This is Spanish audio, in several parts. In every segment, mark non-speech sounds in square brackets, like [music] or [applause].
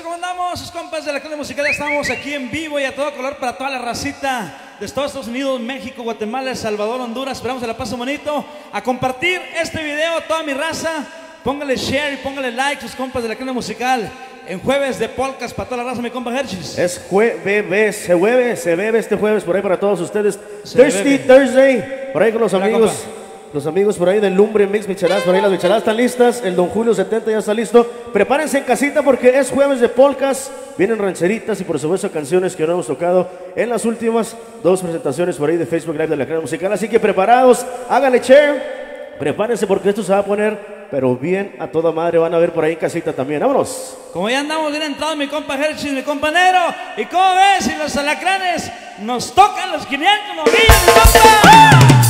raza, ¿cómo andamos? Sus compas de la clase musical estamos aquí en vivo y a todo color para toda la racita de Estados Unidos, México, Guatemala, El Salvador, Honduras. Esperamos que la pasen bonito. A compartir este video a toda mi raza. Póngale share y póngale like, sus compas de la clase musical. En jueves de podcast para toda la raza, mi compa Hershey's. Es jueves, se bebe, se bebe este jueves por ahí para todos ustedes. Se Thirsty bebe. Thursday, por ahí con los amigos. compa. Los amigos por ahí del Lumbre Mix Micheladas, por ahí las micheladas están listas. El Don Julio 70 ya está listo. Prepárense en casita porque es jueves de podcast. Vienen rancheritas y por supuesto canciones que no hemos tocado en las últimas dos presentaciones por ahí de Facebook Live de la Cadena Musical. Así que preparados, háganle share. Prepárense porque esto se va a poner, pero bien a toda madre. Van a ver por ahí en casita también. Vámonos. Como ya andamos bien entrados, mi compa Hershey's, mi compañero. ¿Y cómo ves? Y los alacranes nos tocan los 500 novillos, mi compa. Hoy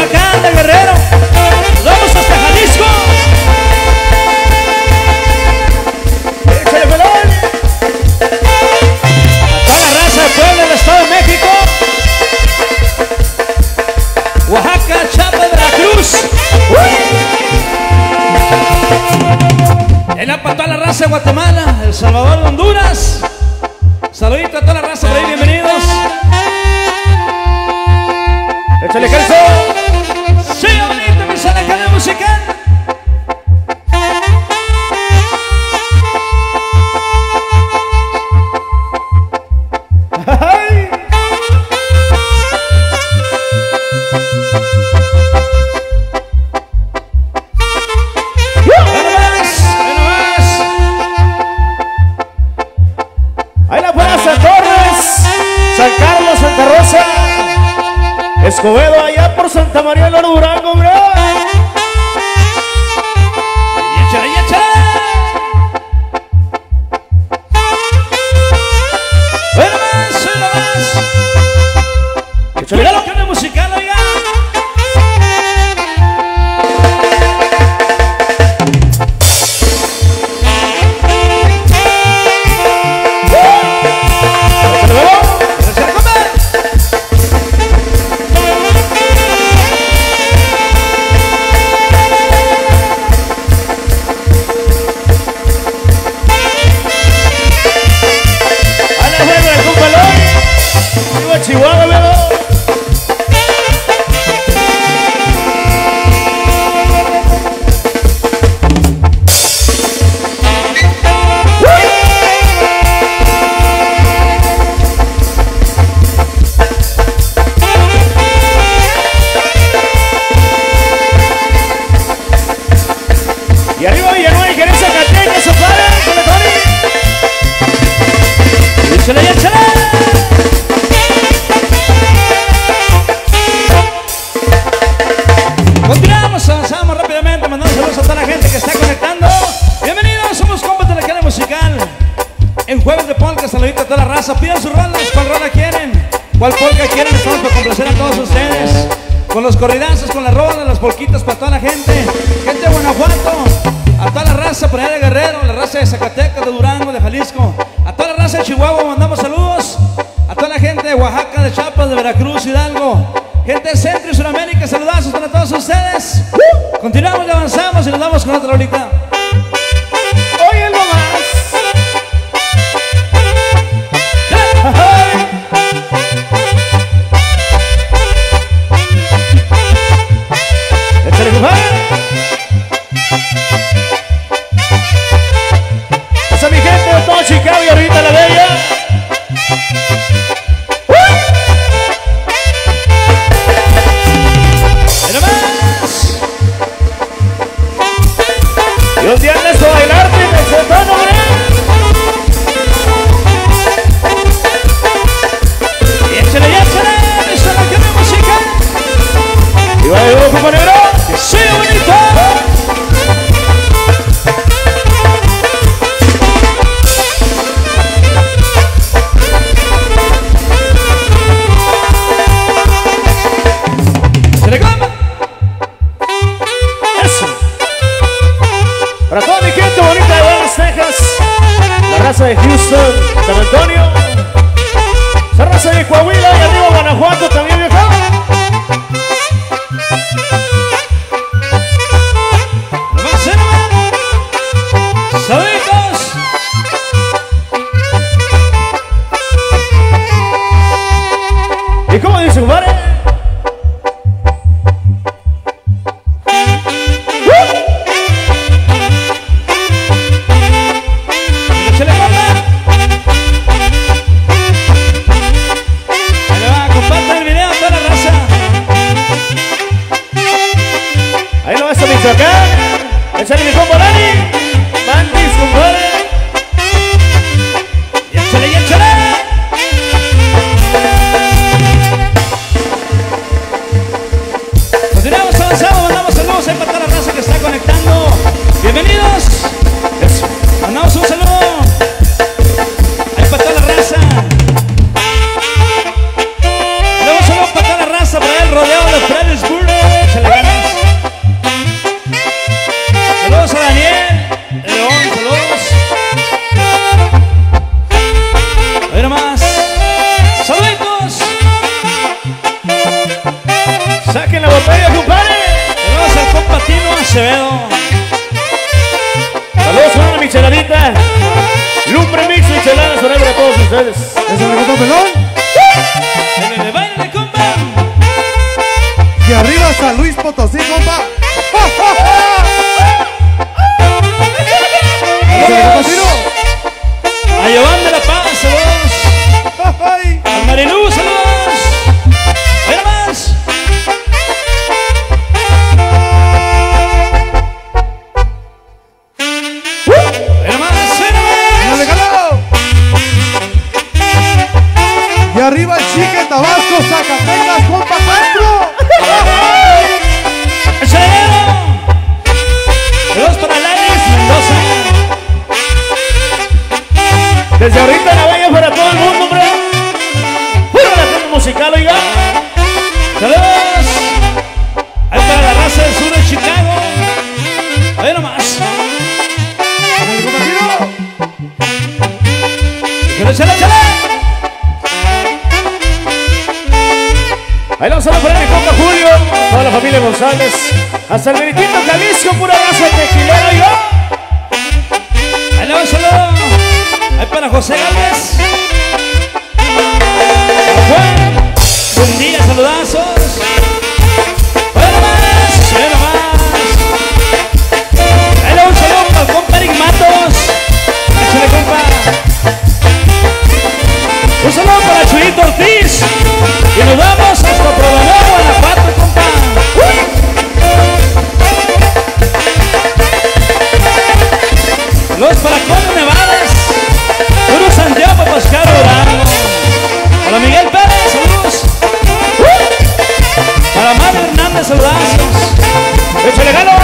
Michoacán, de Guerrero. Vamos hasta Jalisco. Toda la raza de Puebla, del Estado de México. Oaxaca, Chiapas, Veracruz. En la para toda la raza de Guatemala, El Salvador, Honduras. Saludito a toda la raza por ahí, bienvenidos. Échale calzo. ¿Cuál polka quieren? Estamos para complacer a todos ustedes. Con los corridazos, con las rolas, las polquitas para toda la gente. Gente de Guanajuato, a toda la raza por allá de Guerrero, la raza de Zacatecas, de Durango, de Jalisco. A toda la raza de Chihuahua mandamos saludos. A toda la gente de Oaxaca, de Chiapas, de Veracruz, Hidalgo. Gente de Centro y Sudamérica, saludazos para todos ustedes. Continuamos y avanzamos y nos vamos con otra rolita. Ahí vamos a para mi compa Julio, toda la familia González. Hasta el Benitito Jalisco, pura raza tequilera, oiga. Ahí le va un saludo. Ahí para José Galvez. Juan. Buen día, saludazos. Bueno más, bueno más. Ahí le va un saludo para el compa Eric Matos. Échale, compa. Un saludo para Chuyito Ortiz. Y nos vamos para Conde Nevares. Puro Santiago para Pascal Orano. Para Miguel Pérez, saludos. Para Mario Hernández, saludazos. Échale gano.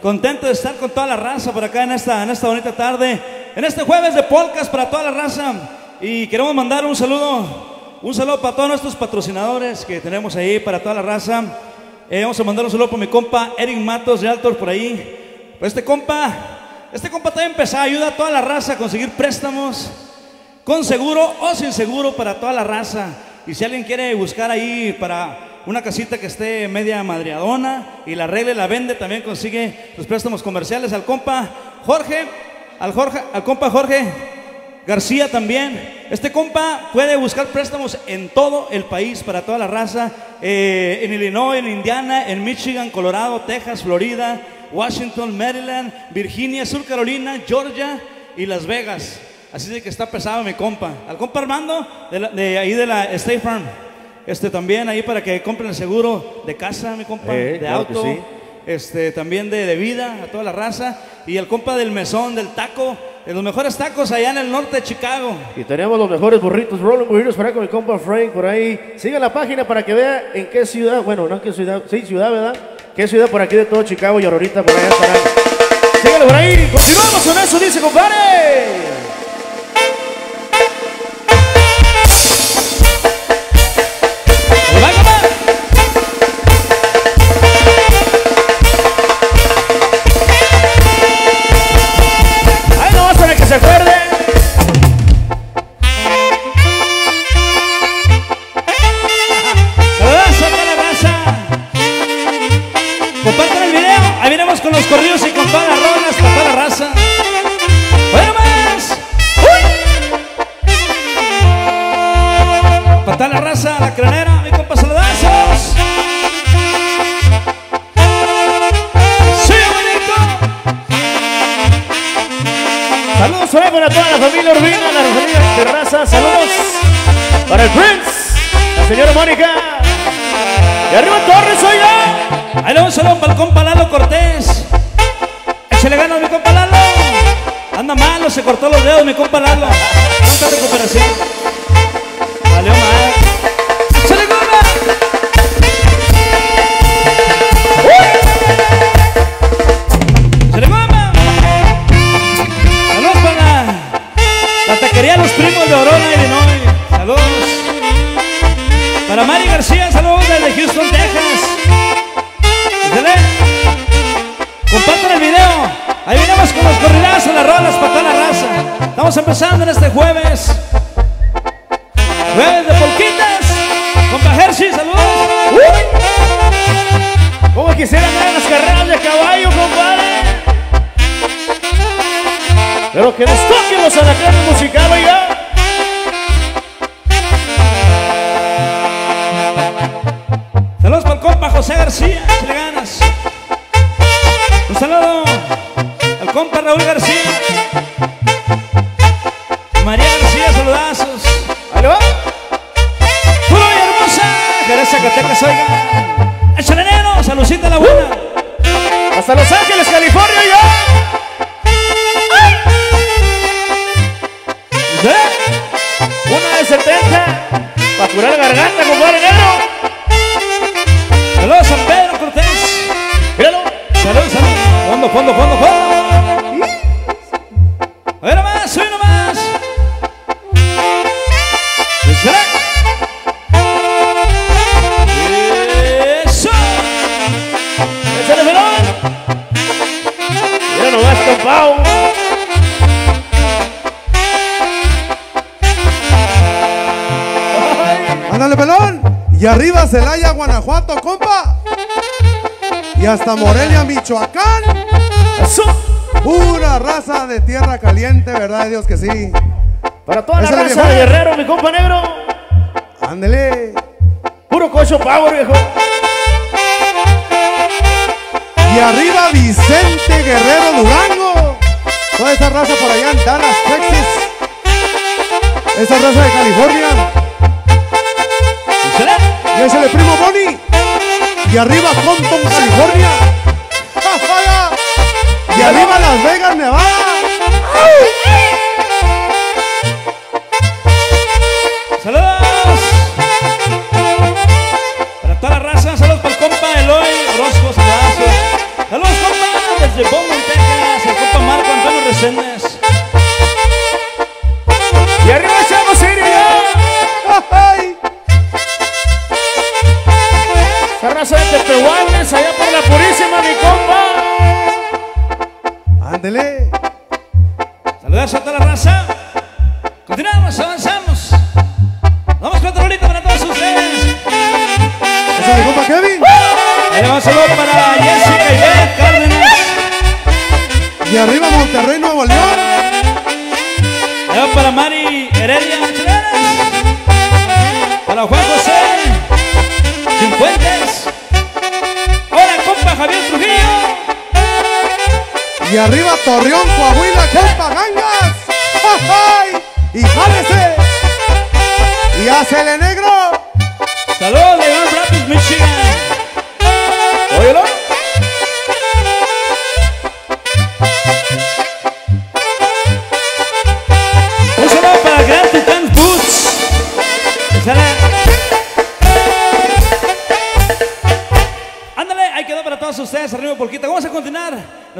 Contento de estar con toda la raza por acá en esta, en esta bonita tarde. En este jueves de podcast para toda la raza. Y queremos mandar un saludo, un saludo para todos nuestros patrocinadores que tenemos ahí, para toda la raza. Eh, vamos a mandar un saludo para mi compa Eric Matos de Altor por ahí. Pues este compa Este compa también empezó, ayuda a toda la raza a conseguir préstamos con seguro o sin seguro para toda la raza. Y si alguien quiere buscar ahí para una casita que esté media madriadona y la arregle, la vende, también consigue los préstamos comerciales al compa Jorge, al Jorge, al compa Jorge García también. Este compa puede buscar préstamos en todo el país para toda la raza, eh, en Illinois, en Indiana, en Michigan, Colorado, Texas, Florida, Washington, Maryland, Virginia, Sur Carolina, Georgia y Las Vegas. Así de que está pesado mi compa. Al compa Armando, de, la- de ahí de la State Farm. Este también ahí para que compren el seguro de casa, mi compa, Eh, de claro auto, sí. este también de, de vida a toda la raza. Y el compa del mesón, del taco, de los mejores tacos allá en el norte de Chicago. Y tenemos los mejores burritos, rolling burritos para con mi compa Frank por ahí. Siga la página para que vea en qué ciudad, bueno, no en qué ciudad, sí, ciudad, ¿verdad? ¿Qué ciudad por aquí de todo Chicago y Aurorita por allá estarán? Síganlo por ahí, continuamos con eso, dice compadre. La raza, la cranera, mi compa, saludazos. ¡Sí, bonito! Saludos ahí para toda la familia Urbina, la familia de raza. Saludos para el Prince, la señora Mónica. Y arriba Torres, oiga. Ahí le vamos a dar un balcón para Lalo Cortés. Échale ganas, mi compa Lalo. Anda malo, se cortó los dedos, mi compa Lalo. Tanta recuperación.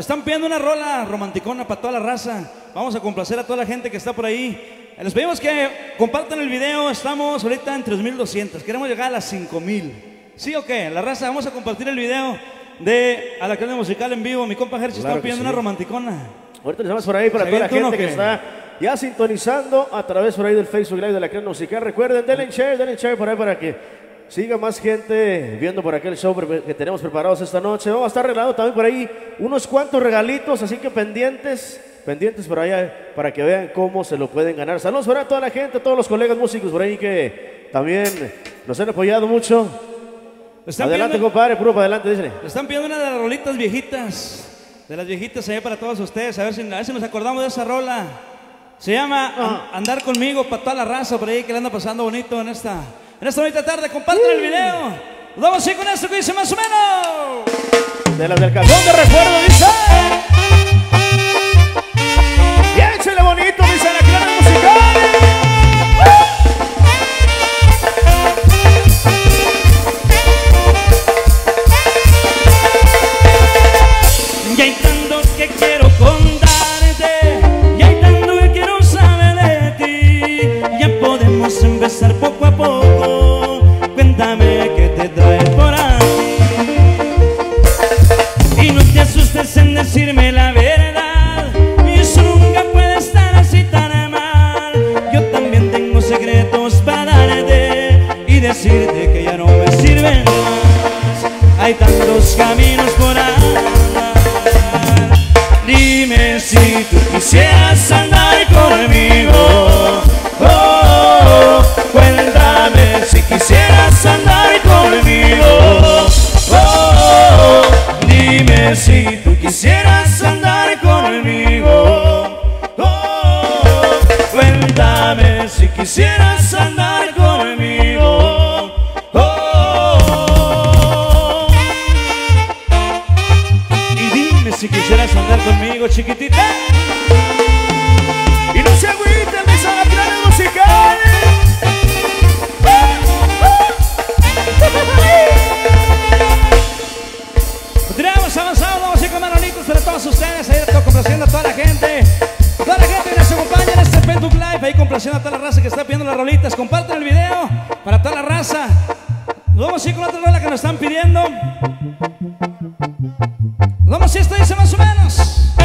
Están pidiendo una rola romanticona para toda la raza. Vamos a complacer a toda la gente que está por ahí. Les pedimos que compartan el video. Estamos ahorita en 3200. Queremos llegar a las 5000. ¿Sí o qué? La raza, vamos a compartir el video de a la cadena musical en vivo. Mi compa Hershey Claro está pidiendo sí. una romanticona. Ahorita les vamos por ahí para ¿Se toda la gente que está ya sintonizando a través por ahí del Facebook Live de la Crema Musical. Recuerden, denle share, denle share por ahí para que siga más gente viendo por aquel show que tenemos preparados esta noche. Vamos a estar regalando también por ahí unos cuantos regalitos, así que pendientes, pendientes por allá para que vean cómo se lo pueden ganar. Saludos para toda la gente, todos los colegas músicos por ahí que también nos han apoyado mucho. Adelante, pidiendo- compadre, puro para adelante, dísele. Le están pidiendo una de las rolitas viejitas. De las viejitas allá para todos ustedes. A ver si, a ver si nos acordamos de esa rola. Se llama An- Andar conmigo para toda la raza por ahí que le anda pasando bonito en esta, en esta bonita tarde. Compartan el video. Nos vamos a ir con esto que dice más o menos. De las del cajón de recuerdo, dice. Y échale bonito, dice caminos por andar. Dime si tú quisieras andar conmigo. Oh, cuéntame si quisieras andar conmigo. Oh, dime si tú quisieras andar conmigo. Oh, cuéntame si quisieras andar si quisieras andar conmigo, chiquitita. Y no se agüiten, mis alacranes musicales. Continuamos avanzando, vamos a ir con manolitos para todos ustedes. Ahí estoy complaciendo a toda la gente. Toda la gente que nos acompaña en este Facebook Live. Ahí complaciendo a toda la raza que está pidiendo las rolitas. Compartan el video para toda la raza. Vamos a ir con otra rola que nos están pidiendo. Vamos a ir, esto dice más o menos.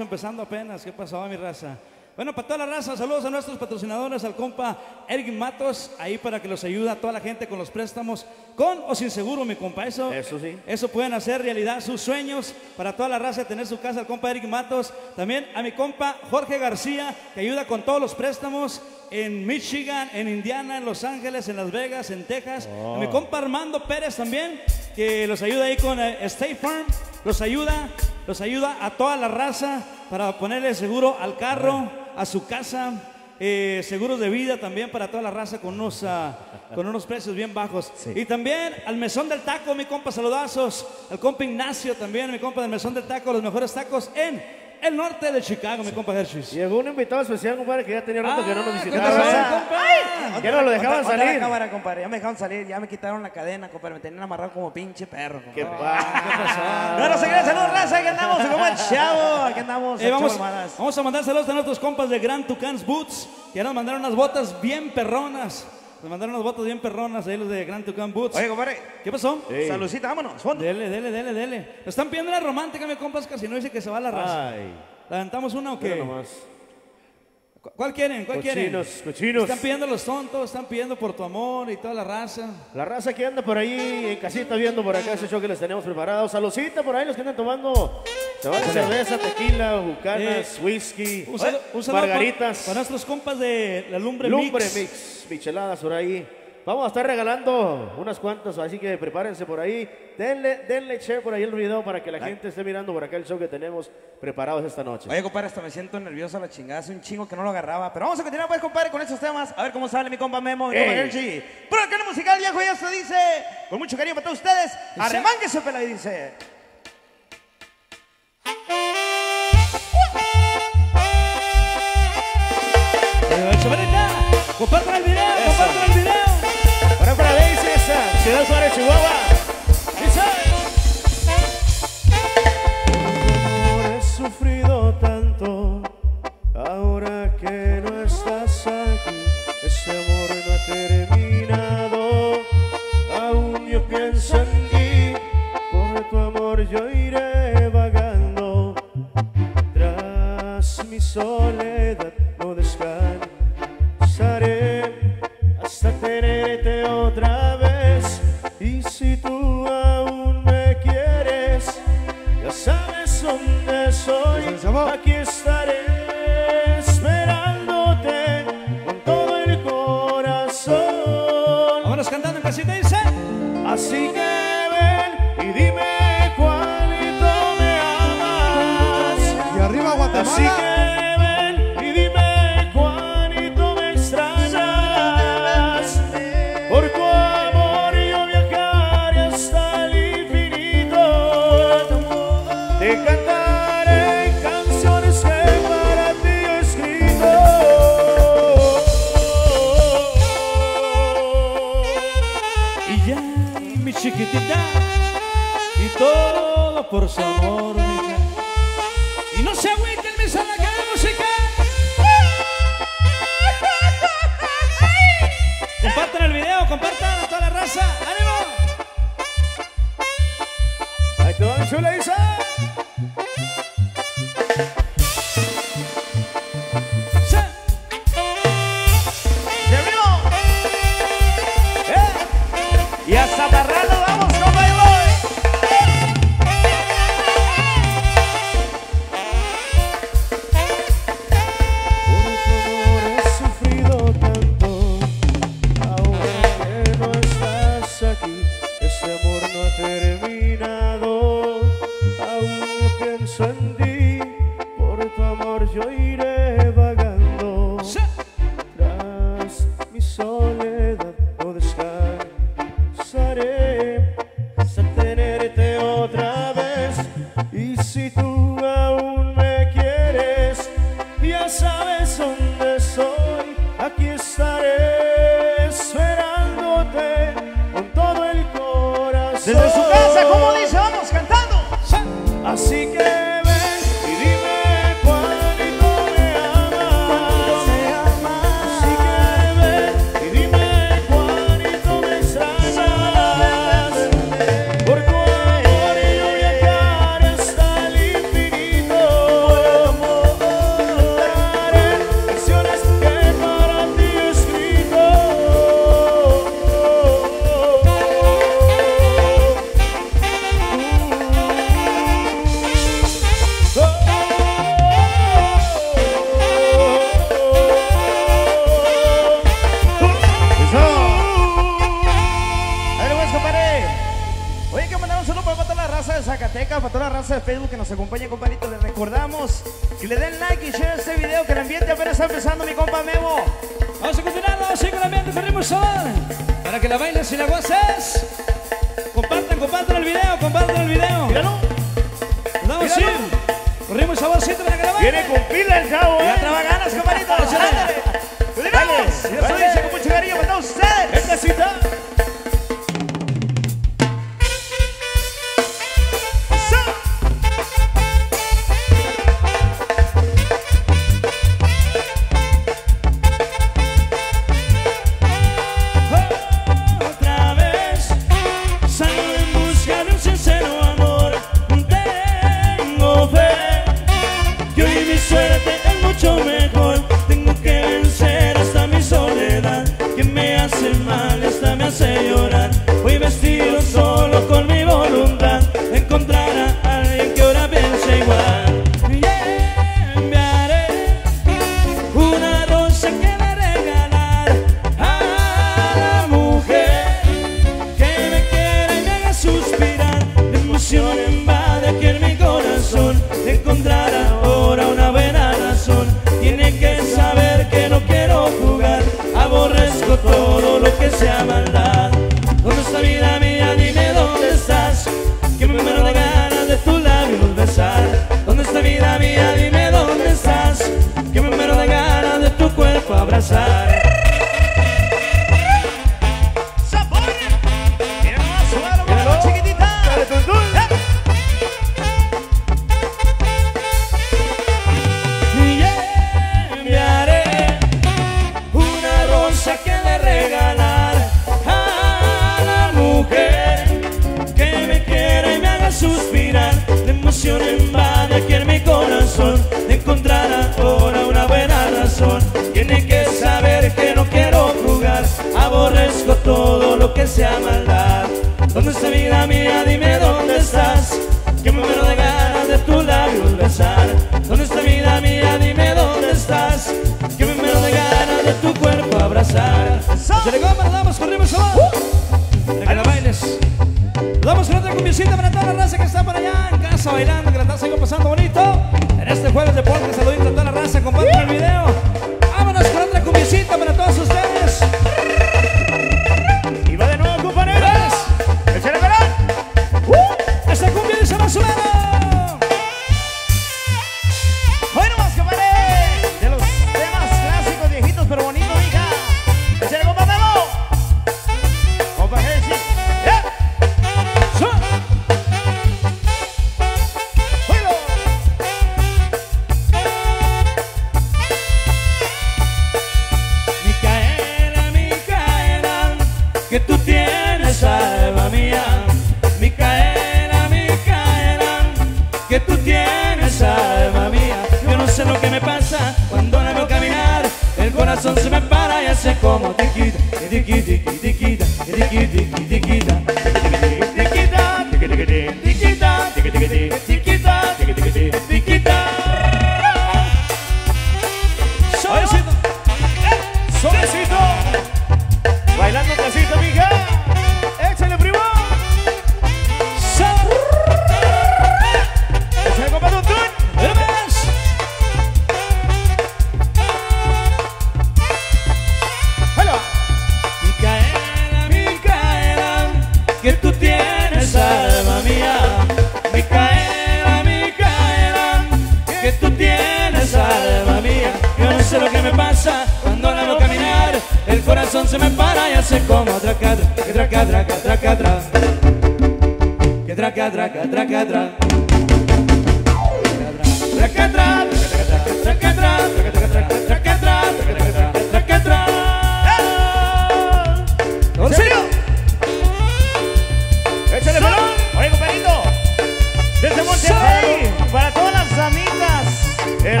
Empezando apenas. ¿Qué pasó, mi raza? Bueno, para toda la raza, saludos a nuestros patrocinadores, al compa Eric Matos, ahí para que los ayude a toda la gente con los préstamos, con o sin seguro, mi compa. Eso, Eso sí. Eso pueden hacer realidad sus sueños para toda la raza tener su casa, al compa Eric Matos. También a mi compa Jorge García, que ayuda con todos los préstamos en Michigan, en Indiana, en Los Ángeles, en Las Vegas, en Texas. A mi compa Armando Pérez también, que los ayuda ahí con eh, State Farm. Los ayuda, los ayuda a toda la raza para ponerle seguro al carro, a su casa. eh, seguros de vida también para toda la raza con unos, ah, con unos precios bien bajos. Y también al Mesón del Taco, mi compa, saludazos. Al compa Ignacio también, mi compa del Mesón del Taco, los mejores tacos en el norte de Chicago, mi compa Hershey's. Llegó un invitado especial, compadre, que ya tenía rato que no nos Ah, visitaba. compa. Ya no lo dejaban Otra- otra salir. cámara, compadre. Ya me dejaron salir, ya me quitaron la cadena, compadre. Me tenían amarrado como pinche perro. ¿Qué compadre. pasa? No, no se crean, saludos, raza. Aquí andamos, como el chavo. Aquí andamos, Eh, vamos, vamos a mandar saludos a nuestros compas de Grand Tucans Boots, que ya nos mandaron unas botas bien perronas. Nos mandaron unas botas bien perronas ahí los de Grand Tucan Boots. Oye, compadre, ¿Qué pasó? Ey. saludcita, vámonos. fondo. Dele, dele, dele, dele. Están pidiendo la romántica, mi compas, casi no dice que se va la raza. Ay, ¿La aventamos una o qué? nomás. ¿Cu- ¿Cuál quieren? ¿Cuál quieren? Cochinos, cochinos. Están pidiendo los tontos, están pidiendo por tu amor y toda la raza. La raza que anda por ahí en casita viendo por acá ese show que les tenemos preparado. Saludcita por ahí los que andan tomando cerveza, tequila, bucanas, whisky, Un saludo- un saludo margaritas, pa- Para nuestros compas de la Lumbre, lumbre Mix. mix, micheladas por ahí. Vamos a estar regalando unas cuantas, así que prepárense por ahí. Denle, denle share por ahí el video para que la gente esté mirando por acá el show que tenemos preparados esta noche. Oye, compadre, hasta me siento nervioso a la chingada. Hace un chingo que no lo agarraba. Pero vamos a continuar, pues, compadre, con estos temas. A ver cómo sale mi compa Memo, mi compa Ey. Hershey. Por el musical, viejo, ya se dice. Con mucho cariño para todos ustedes. Arremánguese, pela, y dice. Eh, chavalita, Compartan el video, compartan el video. Ahora para Daisy esa, Ciudad Suárez, Chihuahua. Dice. Por amor he sufrido tanto, ahora que no estás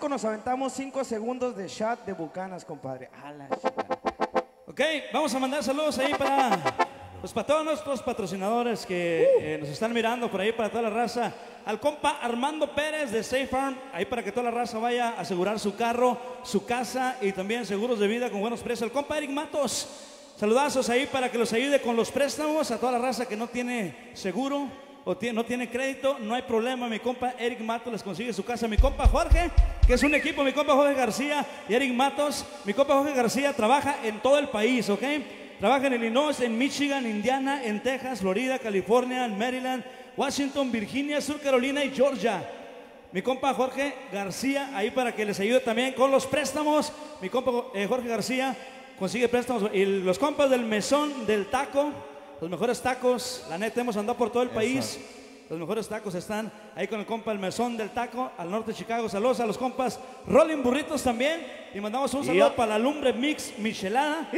A las 5 nos aventamos 5 segundos de shot de bucanas, compadre. A la chica. Ok, vamos a mandar saludos ahí para, pues para todos nuestros patrocinadores que eh, nos están mirando por ahí, para toda la raza. Al compa Armando Pérez de Safe Farm, ahí para que toda la raza vaya a asegurar su carro, su casa y también seguros de vida con buenos precios. Al compa Eric Matos, saludazos ahí para que los ayude con los préstamos a toda la raza que no tiene seguro o no tiene crédito, no hay problema. Mi compa Eric Matos les consigue su casa. Mi compa Jorge, que es un equipo, mi compa Jorge García y Eric Matos. Mi compa Jorge García trabaja en todo el país, ¿ok? Trabaja en Illinois, en Michigan, Indiana, en Texas, Florida, California, en Maryland, Washington, Virginia, Sur Carolina y Georgia. Mi compa Jorge García, ahí para que les ayude también con los préstamos. Mi compa eh, Jorge García consigue préstamos. Y los compas del mesón del taco, los mejores tacos, la neta hemos andado por todo el país. Los mejores tacos están ahí con el compa el mesón del taco al norte de Chicago. Saludos a los compas Rolling Burritos también. Y mandamos un saludo para la lumbre mix Michelada.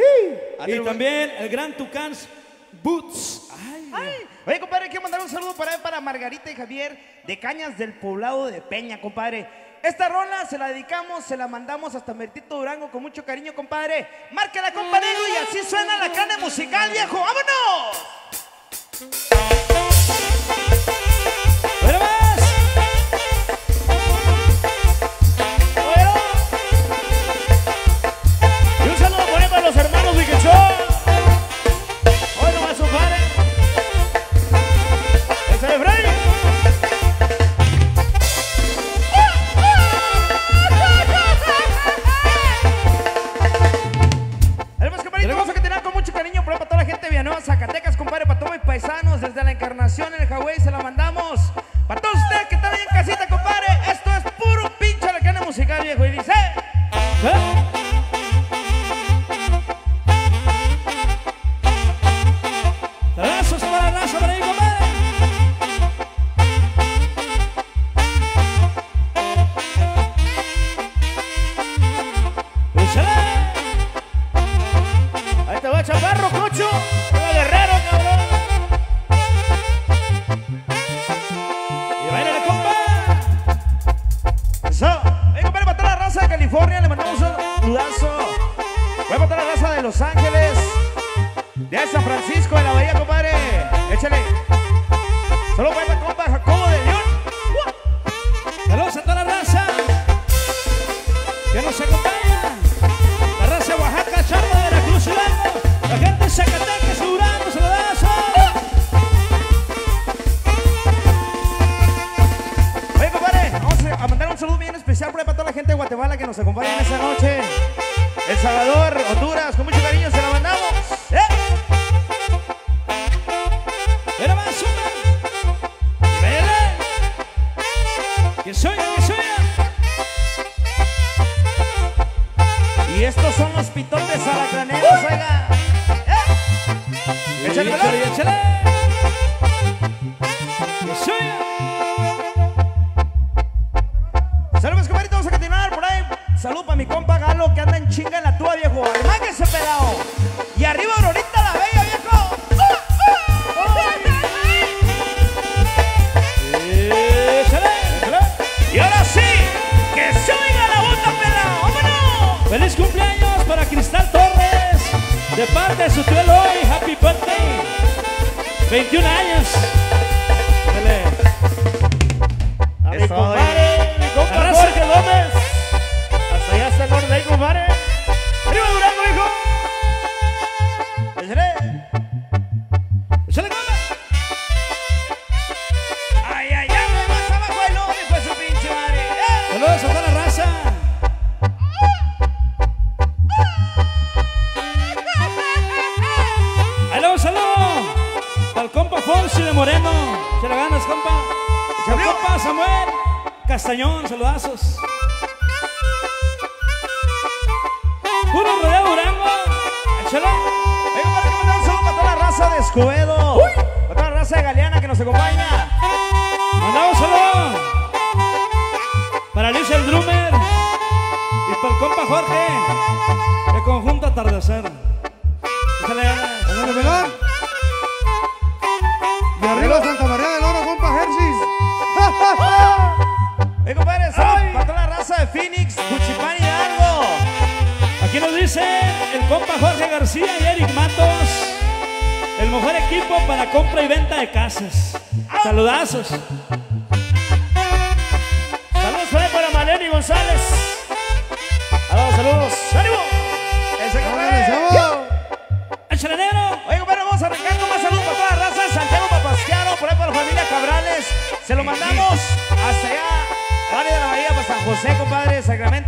Y también el Gran Tucans Boots. Ay, Ay. Oye, compadre, quiero mandar un saludo para, para Margarita y Javier de Cañas del Poblado de Peña, compadre. Esta rola se la dedicamos, se la mandamos hasta Mertito Durango con mucho cariño, compadre. Márcala, compadre, y así suena la carne musical, viejo. ¡Vámonos! ¡Bueno más! Y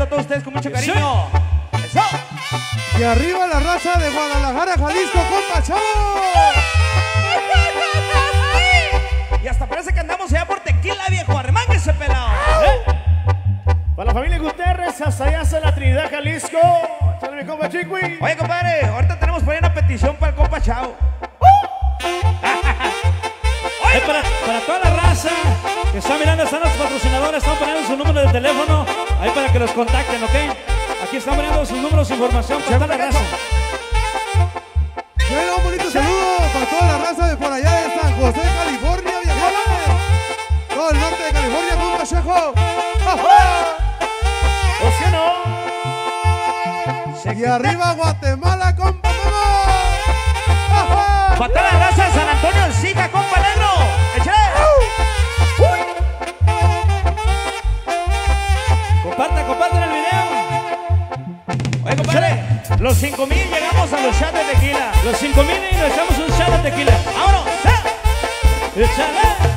a todos ustedes con mucho cariño. ¡Eso! Y arriba la raza de Guadalajara, Jalisco, compa chavo. Y hasta parece que andamos allá por tequila, viejo. Arremánguese, pelado. Para la familia Guterres, hasta allá hasta la Trinidad, Jalisco. Échale mi compa Chiqui. Oye, compadre, ahorita tenemos por ahí una petición para el compa Chavo. Eh, para, para toda la raza que está mirando, están los patrocinadores, están poniendo su número de teléfono ahí para que los contacten, ¿ok? Aquí están poniendo sus números de información para toda la raza. Quiero un bonito saludo para toda la raza de por allá de San José, California, viejones. Todo el norte de California, compa Chejo. ¿O sí o no? Y arriba Guatemala, compa Memo. Para toda la raza de San Antonio, Sica, compa los 5 mil llegamos a los chats de tequila. Los 5000 y nos echamos un shot de tequila. ¡Vámonos! ¡Eh! ¡Échale!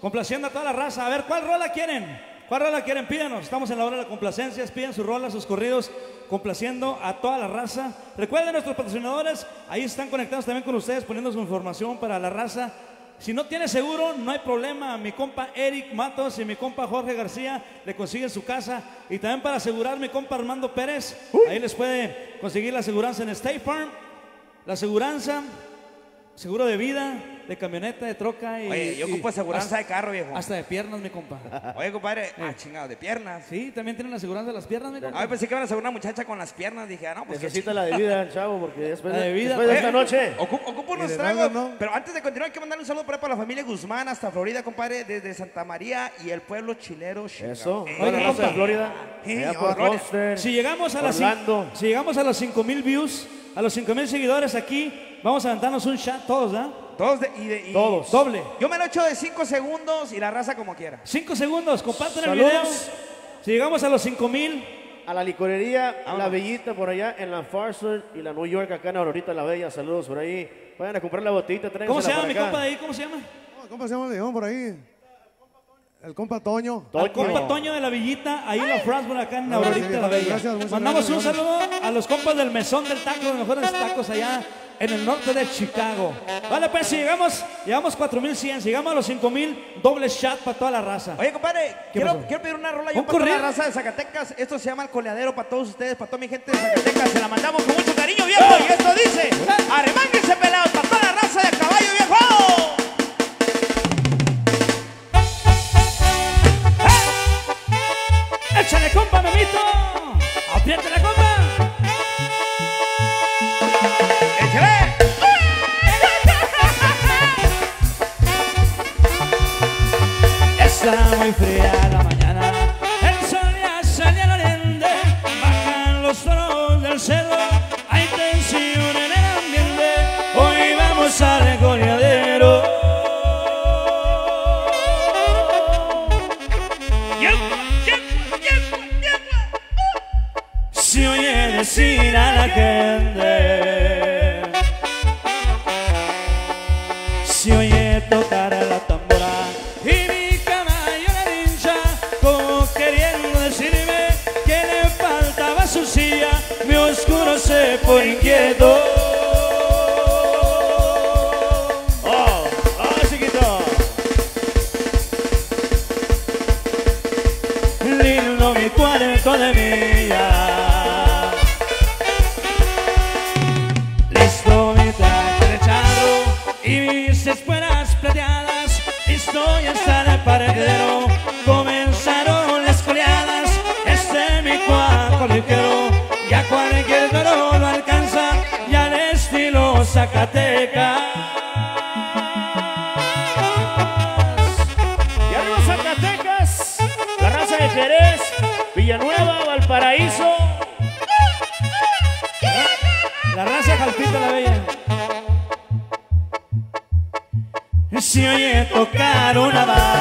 Complaciendo a toda la raza. A ver, ¿cuál rola quieren? ¿Cuál rola quieren? Pídanos. Estamos en la hora de las complacencias. Piden sus rolas, sus corridos, complaciendo a toda la raza. Recuerden nuestros patrocinadores. Ahí están conectados también con ustedes, poniendo su información para la raza. Si no tiene seguro, no hay problema. Mi compa Eric Matos y mi compa Jorge García le consiguen su casa. Y también para asegurar, mi compa Armando Pérez. Ahí les puede conseguir la aseguranza en State Farm. La aseguranza, seguro de vida, de camioneta, de troca y. Oye, yo y ocupo aseguranza hasta- de carro, viejo. Hasta de piernas, mi compa. Oye, compadre, ah, chingado, de piernas. Sí, también tienen la aseguranza de las piernas, mi compa. Ay, pensé que iban a asegurar una muchacha con las piernas. Dije, ah, no, pues Necesita la debida, chavo, porque [laughs] después, La de, debida. después de Oye, esta noche. Ocupo, ocupo unos tragos. nada, ¿no? Pero antes de continuar, hay que mandarle un saludo para la familia Guzmán hasta Florida, compadre, desde Santa María y el pueblo chilero. Chicago. Eso, Eh, de compa. Florida. Por Si llegamos a las si llegamos a los 5000 views, a los 5000 seguidores aquí, vamos a aventarnos un chat todos, ¿ah? Todos de, y de- y- Todos. Doble. Yo me lo echo de 5 segundos y la raza como quiera. 5 segundos, compartan el Saludos. video. Si llegamos a los 5000, A la licorería La Vámonos. Bellita por allá en la Farser y la New York, acá en Aurorita la Bella. Saludos por ahí. Vayan a comprar la botellita, ¿cómo se llama mi compa de ahí? ¿Cómo se llama? ¿Cómo se llama el león por ahí? El compa Toño. Toño. Al compa Toño de la Villita, ahí en la Frasburg, acá en Aurorita la Bella. Mandamos un gracias, saludo a los compas del Mesón del Taco, los mejores tacos allá en el norte de Chicago. Vale, pues si llegamos, llegamos 4100, si llegamos a los 5000, doble shot para toda la raza. Oye, compadre, quiero, pedir una rola yo ¿Un para toda la raza de Zacatecas. Esto se llama El Coleadero para todos ustedes, para toda mi gente de Zacatecas. Se la mandamos con mucho cariño, viejo. Y esto dice, arremánguense pelados para toda la raza de caballo, viejo. Está muy fría la mañana, el sol ya sale al oriente, bajan los tonos del cerro, hay tensión en el ambiente, hoy vamos al goleadero. Se oye decir tocar una banda.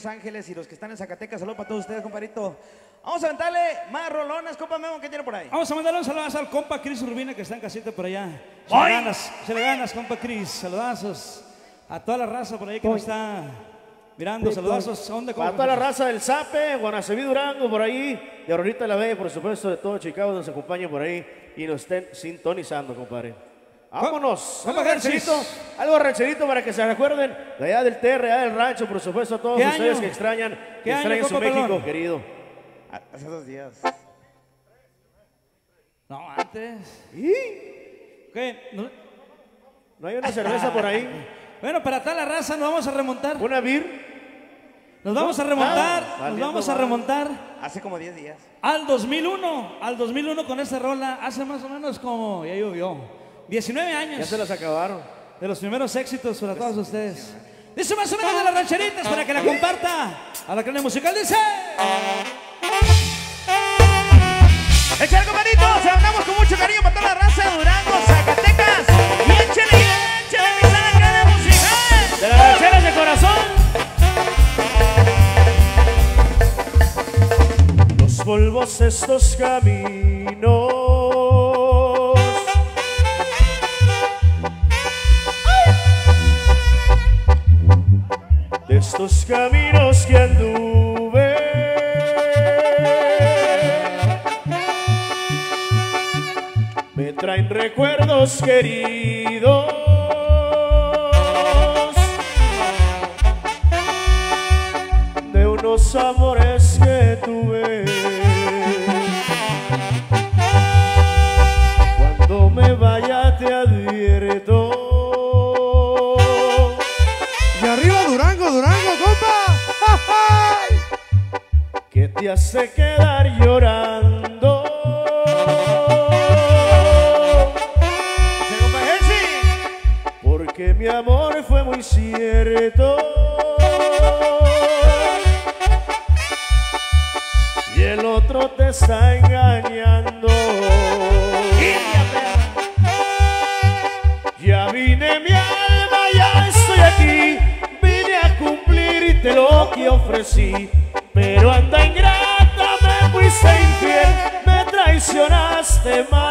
Los Ángeles y los que están en Zacatecas, saludos para todos ustedes, compadrito. Vamos a aventarle más rolones, compa Memo, ¿qué tiene por ahí? Vamos a mandarle un saludazo al compa Cris Urbina que está en casita por allá. Se ganas, se le ganas, compa Cris. Saludazos a toda la raza por ahí que nos está mirando. Saludazos. ¿A dónde, Para toda la raza del Zape, Guanaceví Durango, por ahí, de Aurorita la Bella, por supuesto, de todo Chicago, nos acompaña por ahí y nos estén sintonizando, compadre. Vámonos, algo rancherito, algo rancherito para que se recuerden de allá del TR, allá del rancho, por supuesto, a todos ¿Qué ustedes año? que extrañan, ¿Qué que año, extrañan su México, Pelón? querido. Ah, Hace dos días. No, antes. ¿Y? ¿Qué? No- ¿No hay una cerveza por ahí? [laughs] Bueno, para toda la raza nos vamos a remontar. ¿Una bir? Nos vamos a remontar. Ah, Nos vamos a remontar Hace como 10 días. al 2001. Al 2001 con esta rola. Hace más o menos como, ya llovió, 19 Ya años. se las acabaron. De los primeros éxitos para todos ustedes. Dice más o menos de las rancheritas para que la comparta. A la cadena musical dice. Échale, compadrito, se lo mandamos con mucho cariño para toda la raza de Durango, Zacatecas. Y échale, échale, mi sana cara musical. De las rancheras de corazón. Los polvos estos caminos. Estos caminos que anduve. Me traen recuerdos queridos. de unos amores que tuve. Cuando me vaya te advierto te hace quedar llorando. Porque mi amor fue muy cierto. Y el otro te está engañando. Ya vine mi alma, ya estoy aquí. Vine a cumplirte lo que ofrecí. demás.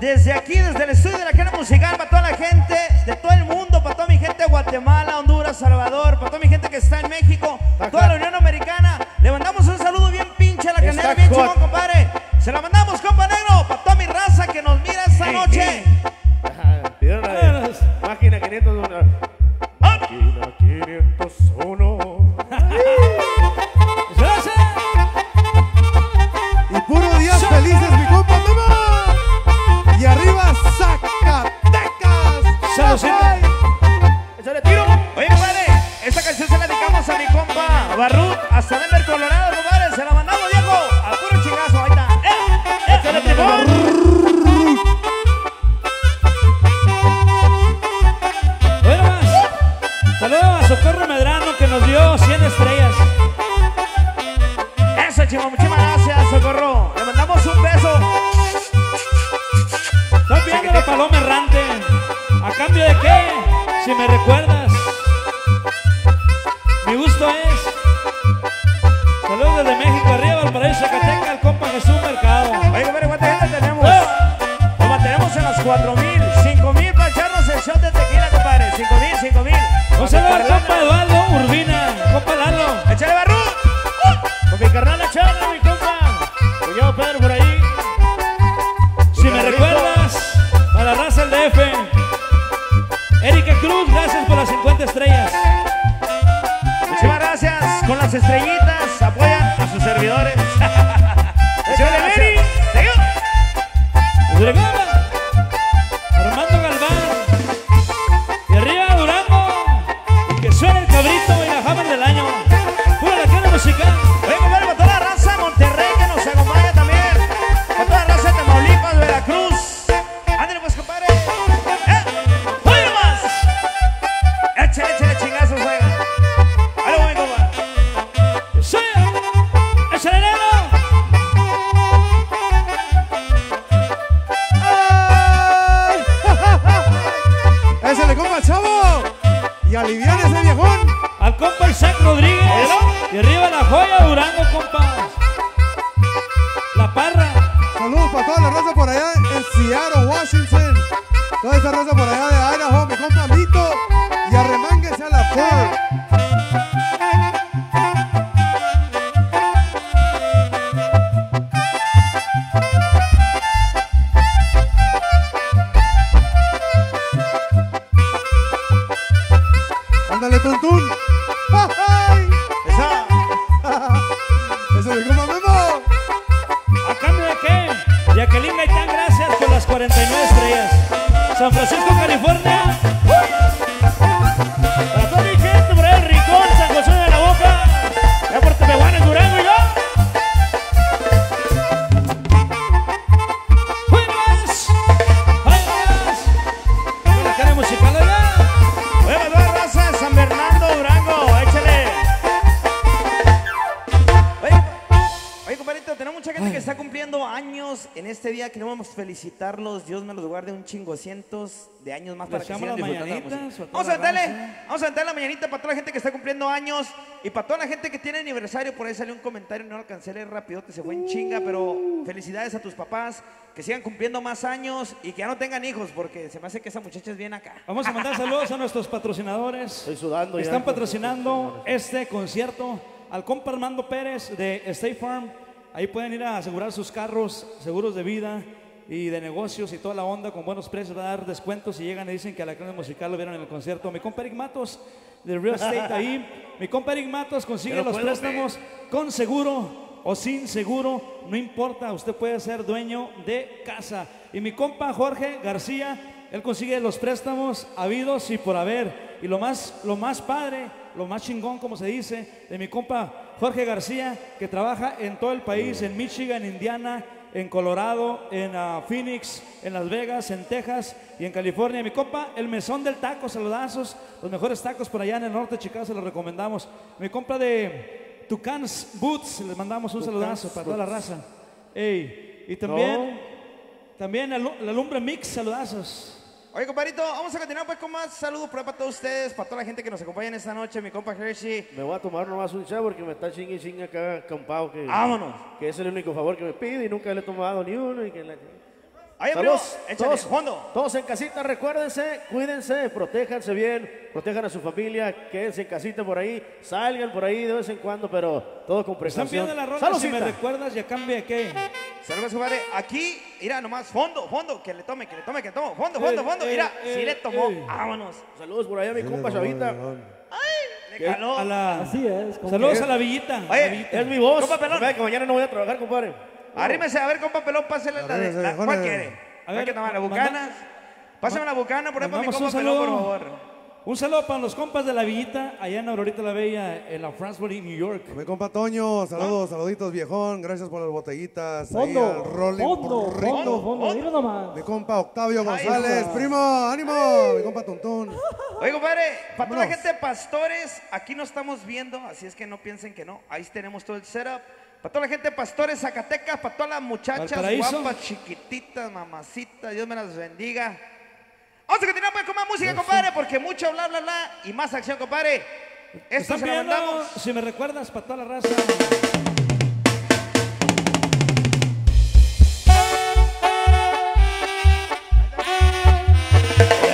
Desde aquí, desde el estudio de la Quiera Musical, para toda la gente de todo el mundo, para toda mi gente de Guatemala, Honduras, Salvador, para toda mi gente que está en México, para que sigan las mañanitas, para Vamos a raza. vamos a la mañanita para toda la gente que está cumpliendo años y para toda la gente que tiene aniversario. Por ahí salió un comentario, no lo leer rápido, que se fue en chinga, pero felicidades a tus papás, que sigan cumpliendo más años y que ya no tengan hijos, porque se me hace que esa muchacha es bien acá. Vamos a mandar saludos a nuestros patrocinadores. Estoy sudando ya. Están patrocinando este concierto al compa Armando Pérez de State Farm. Ahí pueden ir a asegurar sus carros, seguros de vida y de negocios y toda la onda con buenos precios, va a dar descuentos y llegan y dicen que a la clase musical lo vieron en el concierto. Mi compa Eric Matos de Real Estate ahí. Mi compa Eric Matos consigue Pero los préstamos con seguro o sin seguro, no importa, usted puede ser dueño de casa. Y mi compa Jorge García, él consigue los préstamos habidos y por haber. Y lo más, lo más padre, lo más chingón, como se dice, de mi compa Jorge García, que trabaja en todo el país, en Michigan, Indiana, en Colorado, en ah, Phoenix, en Las Vegas, en Texas y en California. Mi compa, el mesón del taco, saludazos, los mejores tacos por allá en el norte de Chicago, se los recomendamos. Mi compa de Tucans Boots, les mandamos un saludazo para toda la raza. Ey, y también, también la, la lumbre mix, saludazos. Oye, compadrito, vamos a continuar pues con más saludos para todos ustedes, para toda la gente que nos acompaña en esta noche, mi compa Hershey. Me voy a tomar nomás un chá porque me está chingue y chingue acá acampado que, Vámonos. que es el único favor que me pide y nunca le he tomado ni uno. Y que la- Primo, Saludos, todos, fondo. todos en casita, recuérdense, cuídense, protéjanse bien, protejan a su familia, quédense en casita por ahí, salgan por ahí de vez en cuando, pero todo con Están precaución. pidiendo la rola, si me recuerdas, ya cambia qué. Saludos, compadre. Aquí, mira, nomás, fondo, fondo, que le tome, que le tome, que le tome. Fondo, fondo, Eh, fondo. eh, Mira, eh, sí le tomó. eh. Vámonos. Saludos por allá a mi compa Chavita. Le caló. A la, Así es. saludos que- a la villita. Oye, la villita. Es mi voz. Compa Pelón. Vea que mañana no voy a trabajar, compadre. Arrímese, a ver, compa Pelón, pásele la de. La- ¿Cuál quiere? A ver, que tomar la manda- bucanas. Pásame la bucana por ahí para mi Mandamos compa un Pelón, por saludo. favor. Un saludo para los compas de la villita, allá en Aurorita la Bella, en la Frankfurt, New York. Mi compa Toño, saludos, saluditos viejón, gracias por las botellitas. ahí Fondo, Rolling fondo, fondo, fondo, mira nomás. Mi compa Octavio González, primo, ánimo, mi compa Tuntún. Oye, compadre, para toda la Vámonos. gente de pastores, aquí no estamos viendo, así es que no piensen que no. Ahí tenemos todo el setup. Para toda la gente pastores, Zacatecas, para todas las muchachas Valparaíso. guapas, chiquititas, mamacitas, Dios me las bendiga. Vamos a continuar pues con más música, compadre, porque mucho bla, bla, bla y más acción, compadre. Esto Están se lo pidiendo, mandamos. si me recuerdas, para toda la raza.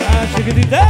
Ah, chiquitita.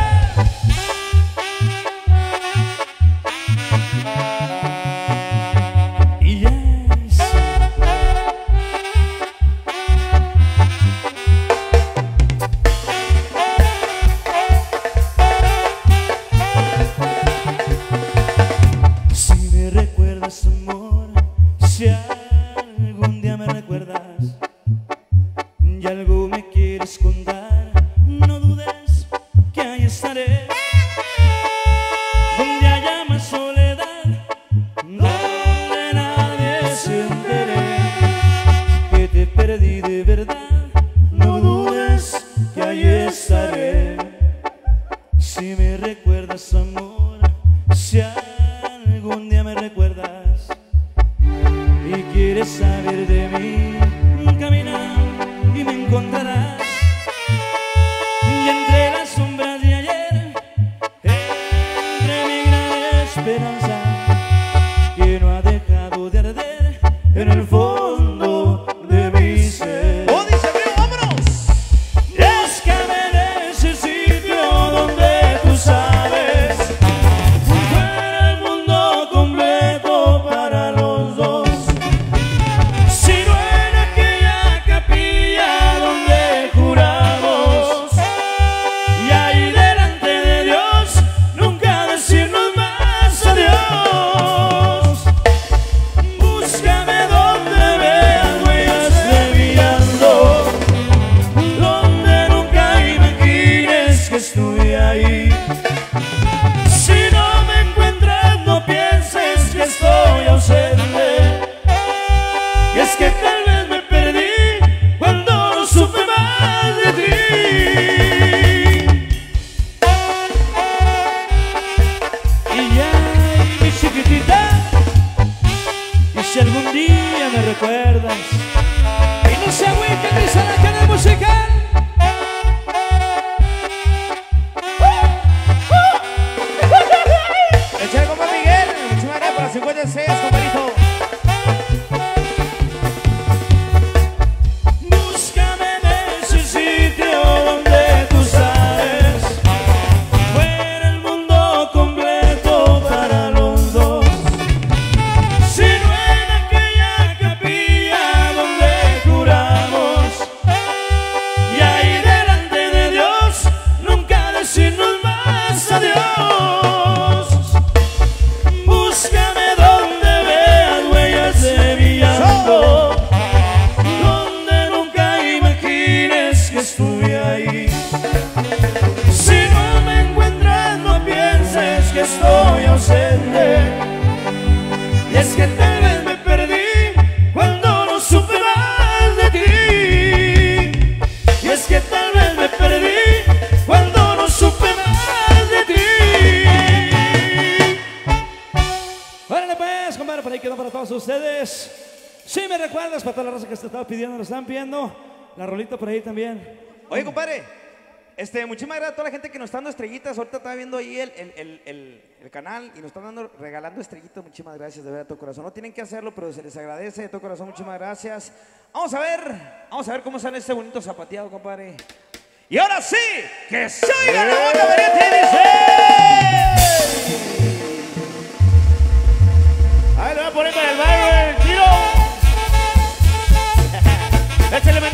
Este, muchísimas gracias a toda la gente que nos está dando estrellitas. Ahorita estaba viendo ahí el, el, el, canal y nos están dando, regalando estrellitas. Muchísimas gracias de verdad de todo corazón. No tienen que hacerlo, pero se les agradece de todo corazón. Muchísimas gracias. Vamos a ver, vamos a ver cómo sale este bonito zapateado, compadre. Y ahora sí, que se oiga la banda ¡Eh! verete dice. Ahí lo voy a poner con el barrio, el tiro. [laughs] Échale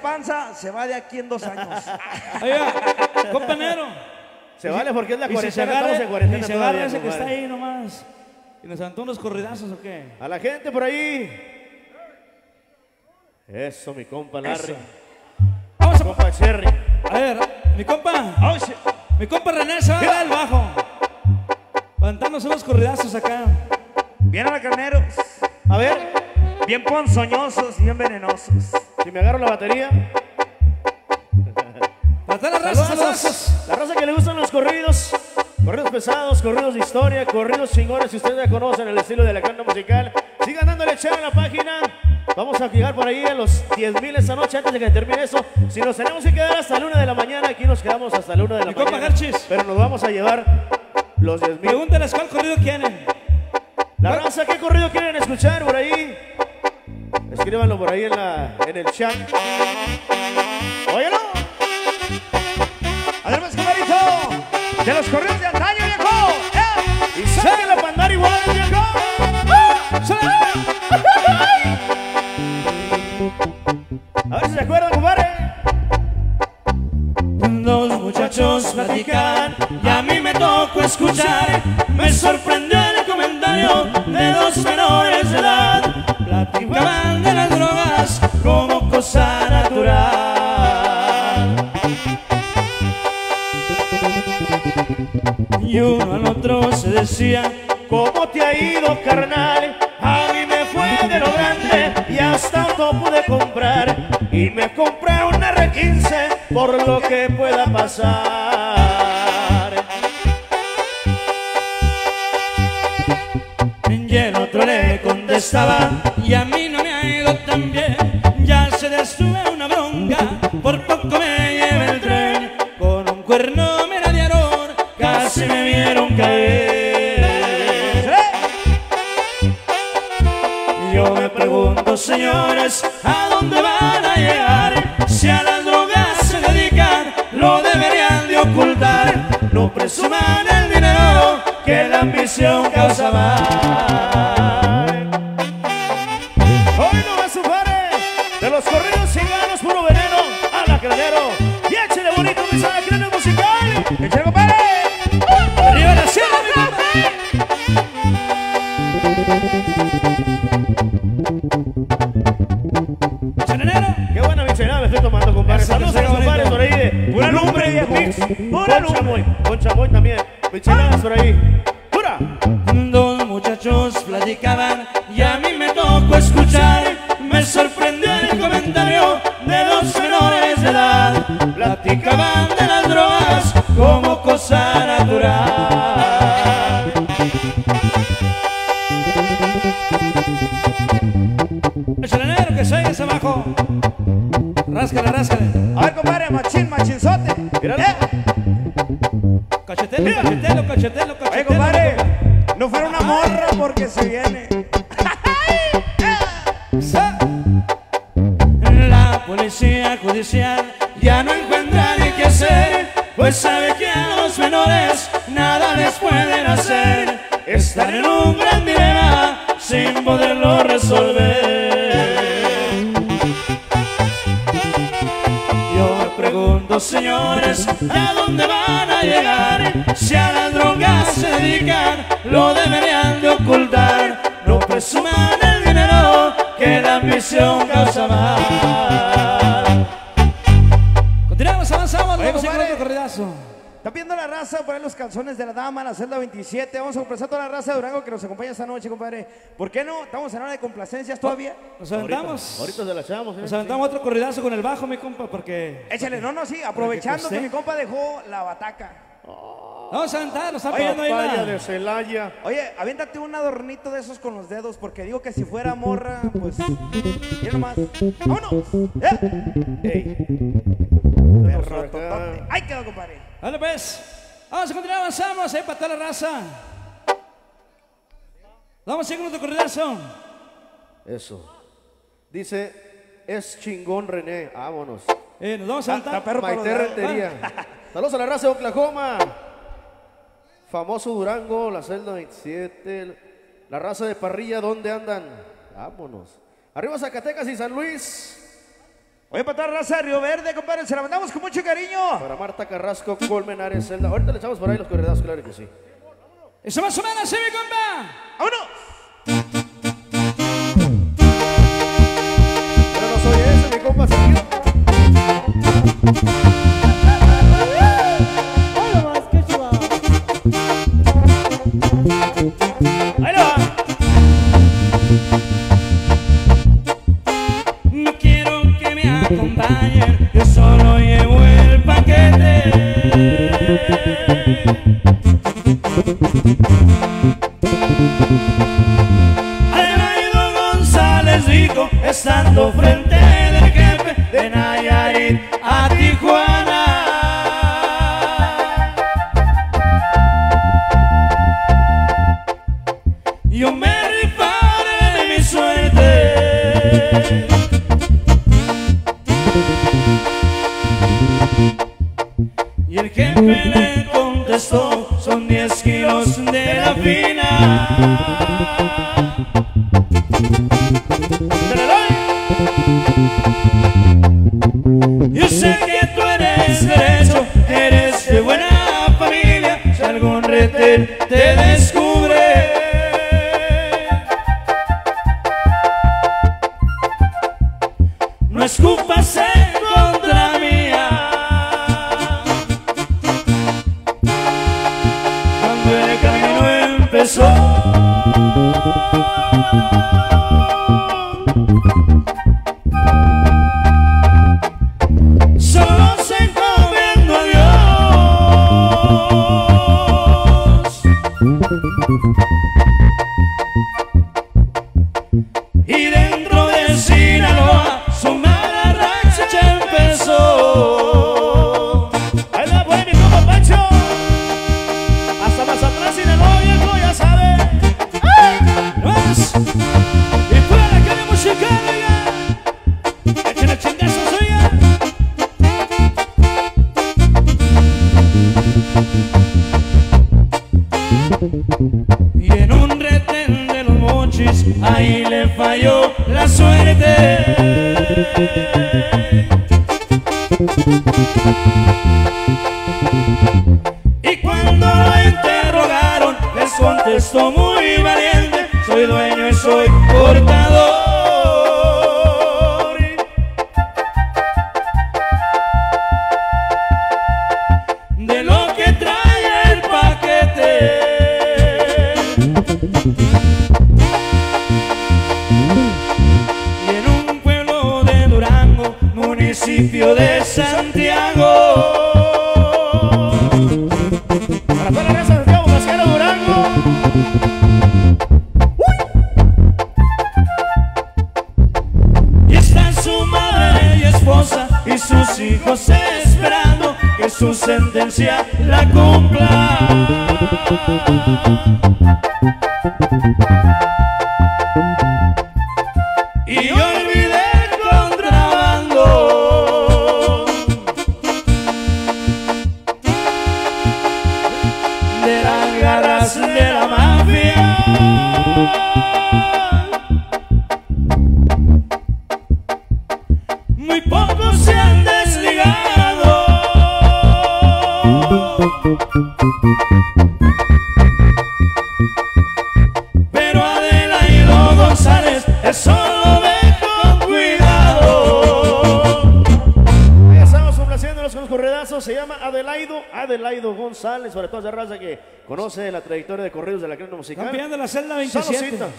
Panza se va de aquí en dos años. [laughs] Oiga, compañero. Se vale porque es la Y si se cuarentena, agarra, estamos en cuarentena y se todavía, agarra ese que está ahí nomás. ¿Y nos aventó unos corridazos o qué? A la gente por ahí. Eso, mi compa Larry. Vamos a... Compa Cherry. A ver, mi compa. Oh. Mi compa René se va a dar el bajo. Levantarnos unos corridazos acá. Bien a la carneros, A ver, bien ponzoñosos, bien venenosos. Batería. La raza, Saludos. La raza que le gustan los corridos. Corridos pesados, corridos de historia, corridos chingones. Si ustedes ya conocen el estilo de la canta musical, sigan dándole echar en la página. Vamos a llegar por ahí a los 10.000 esta noche antes de que termine eso. Si nos tenemos que quedar hasta la 1 de la mañana, aquí nos quedamos hasta la 1 de la mañana. Pero nos vamos a llevar los 10.000. Pregúntales cuál corrido quieren. La raza, ¿qué corrido quieren escuchar por ahí? Escríbanlo por ahí en, la, en el chat. ¡Óyelo! Además, compadrito, de los corridos de antaño, carnal? A mí me fue de lo grande y hasta auto pude comprar. Y me compré un R15 por lo que pueda pasar. otro le contestaba, y a mí 27. Vamos a complacer a toda la raza de Durango que nos acompaña esta noche, compadre. ¿Por qué no? Estamos en hora de complacencias todavía. Nos aventamos. Ahorita se la echamos, ¿eh? Nos aventamos otro corridazo con el bajo, mi compa, porque. Échale, no, no, sí, aprovechando que mi compa dejó la bataca. Vamos a aventar, nos está Oye, pidiendo ahí la. de Celaya. Oye, aviéntate un adornito de esos con los dedos, porque digo que si fuera morra, pues. Mira nomás. ¡Vámonos! ¡Eh! ¡Ahí quedó, compadre! Dale pues. Vamos a continuar, avanzamos, eh, para la raza. Vamos a seguir con otro corridazo. Eso. Dice, es chingón René. Vámonos. Eh, nos vamos a saltar. Ah, perro Maite Rentería. [laughs] Saludos a la raza de Oklahoma. Famoso Durango, la celda 27. La raza de parrilla, ¿dónde andan? Vámonos. Arriba Zacatecas y San Luis. Voy a empatar raza Río Verde, compadre. Se la mandamos con mucho cariño. Para Marta Carrasco, Colmenares, Zelda. Ahorita le echamos por ahí los corredazos, claro que sí. Eso más o menos, sí, mi compa. ¡Vámonos! Pero no soy ese, mi compa, señor. Adelaido González Rico, estando frente del jefe de Nayarit a Tijuana. Divina.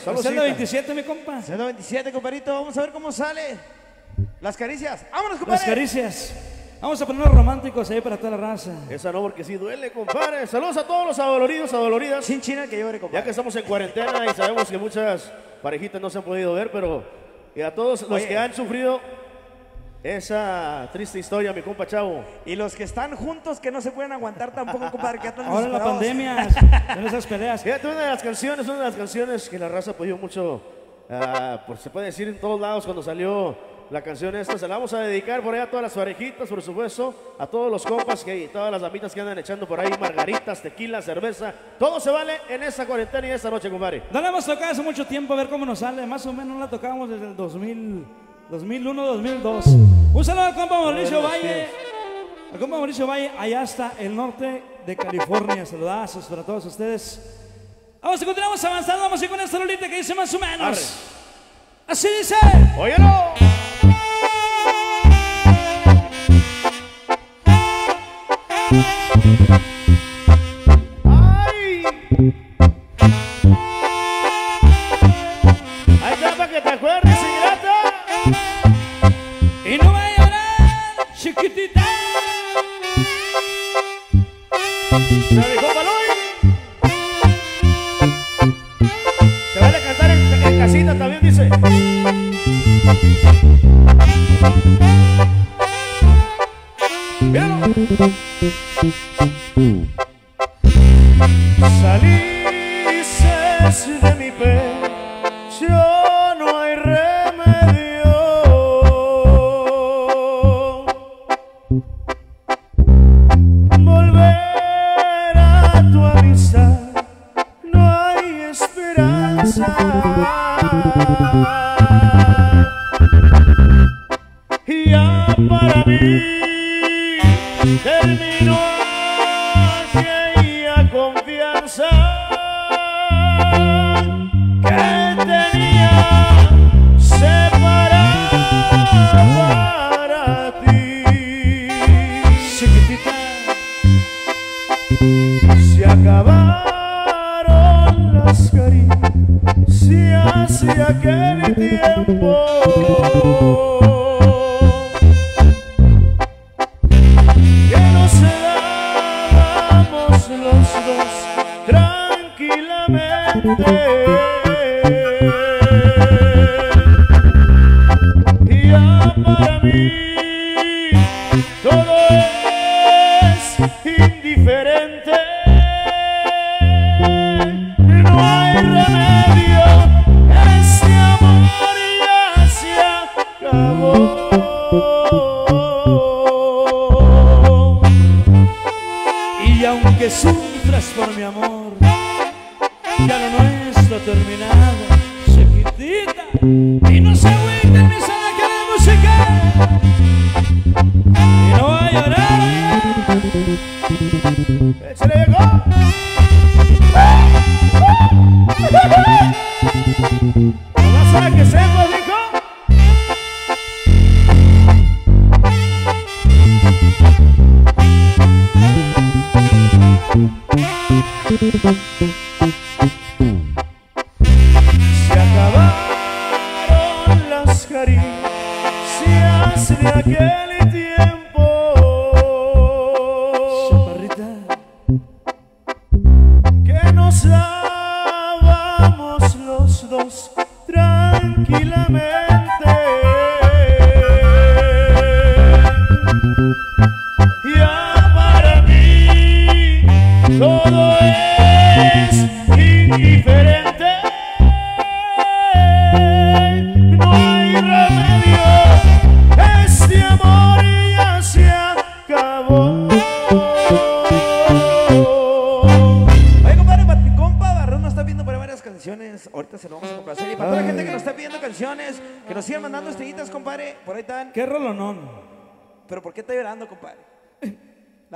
Solo 127, mi compa. 127, compadrito. Vamos a ver cómo sale. Las caricias. Vámonos, compadre. Las caricias. Vamos a ponernos románticos ahí para toda la raza. Esa no, porque sí duele, compadre. Saludos a todos los adoloridos, adoloridas. Sin china que llore, compadre. Ya que estamos en cuarentena y sabemos que muchas parejitas no se han podido ver, pero y a todos los Oye. que han sufrido esa triste historia, mi compa Chavo. Y los que están juntos que no se pueden aguantar tampoco, compadre, que andan Ahora la pandemia, [laughs] en esas peleas. Fíjate, una de las canciones, una de las canciones que la raza apoyó mucho, uh, pues se puede decir en todos lados cuando salió la canción esta. Se la vamos a dedicar por allá a todas las orejitas, por supuesto, a todos los compas que, y todas las damitas que andan echando por ahí, margaritas, tequila, cerveza. Todo se vale en esa cuarentena y esta noche, compadre. No la hemos tocado hace mucho tiempo, a ver cómo nos sale. Más o menos la tocábamos desde el 2000. 2001, 2002. Un saludo al compa Mauricio Valle. Al compa Mauricio Valle, allá hasta el norte de California. Saludazos para todos ustedes. Vamos a continuamos avanzando. Vamos a ir con esta rolita que dice más o menos. Arre. Así dice. ¡Óyelo! Chiquitita. La dejó. Se vale cantar en, en casita también, dice. Míralo.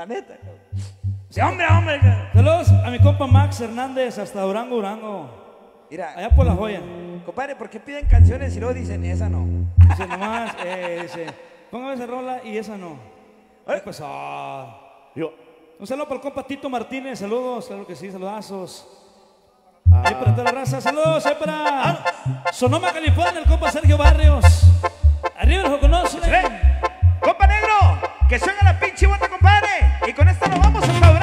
La neta. Sí, hombre, hombre. Saludos a mi compa Max Hernández hasta Durango, Durango. Mira, Allá por la joya. compadre, ¿por qué piden canciones y luego dicen esa no? Dice nomás, eh, dice, póngame esa rola y esa no. Ay, pues, ah. Yo, Un saludo para el compa Tito Martínez, saludos, claro que sí, saludazos. Ahí para toda la raza, saludos, ahí para Sonoma, California, el compa Sergio Barrios. Arriba el Joconoce. ¡Ven! ¡Compa negro! ¡Que suena la pinche bota, compadre! Y con esto nos vamos hasta Durango,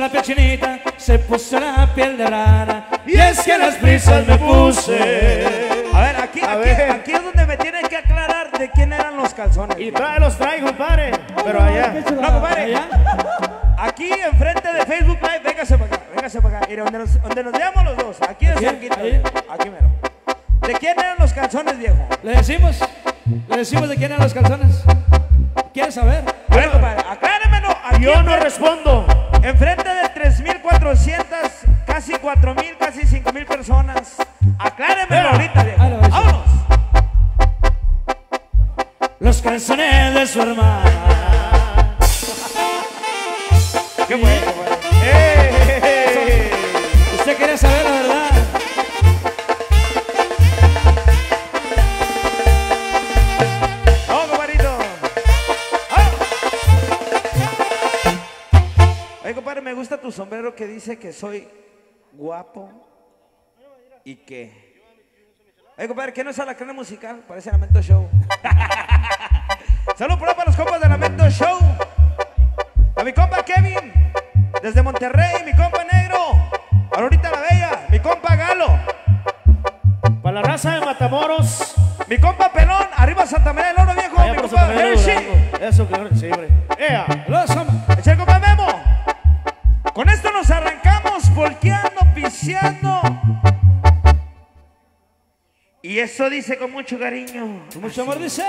la piel chinita, se puso la piel de rana. Y es que las prisas me puse. A ver, aquí, A aquí, ver. aquí es donde me tienen que aclarar de quién eran los calzones. Y trae los trae, compadre. Pero allá. No, compadre. Allá. Aquí enfrente de Facebook Live, véngase para acá, véngase para acá. Mire, donde nos, donde nos veamos los dos, aquí Aquí, cerquita. Aquí mero. ¿De quién eran los calzones, viejo? ¿Le decimos? ¿Le decimos de quién eran los calzones? ¿Quieres saber? Ver, compadre, acláremelo. Aquí Yo no respondo. Enfrente de 3.400, casi 4.000, casi 5.000 personas. Acláremelo Ea. ahorita, viejo. Vámonos. Los calzones de su hermana. Qué bueno, que dice que soy guapo y que. Oye, compadre, ¿qué no es Alacrán musical? Parece Lamento Show. [laughs] Ahí para los compas de Lamento Show. A mi compa Kevin, desde Monterrey, mi compa Negro. Ahorita la Bella, mi compa Galo. Para la raza de Matamoros. Mi compa Pelón, arriba Santa María del Oro Viejo, Allá mi compa Hershey. Eso, claro, sí, hombre. ¡Ea! Los Con esto nos arrancamos volteando, piseando. Y eso dice con mucho cariño. Con mucho amor dice.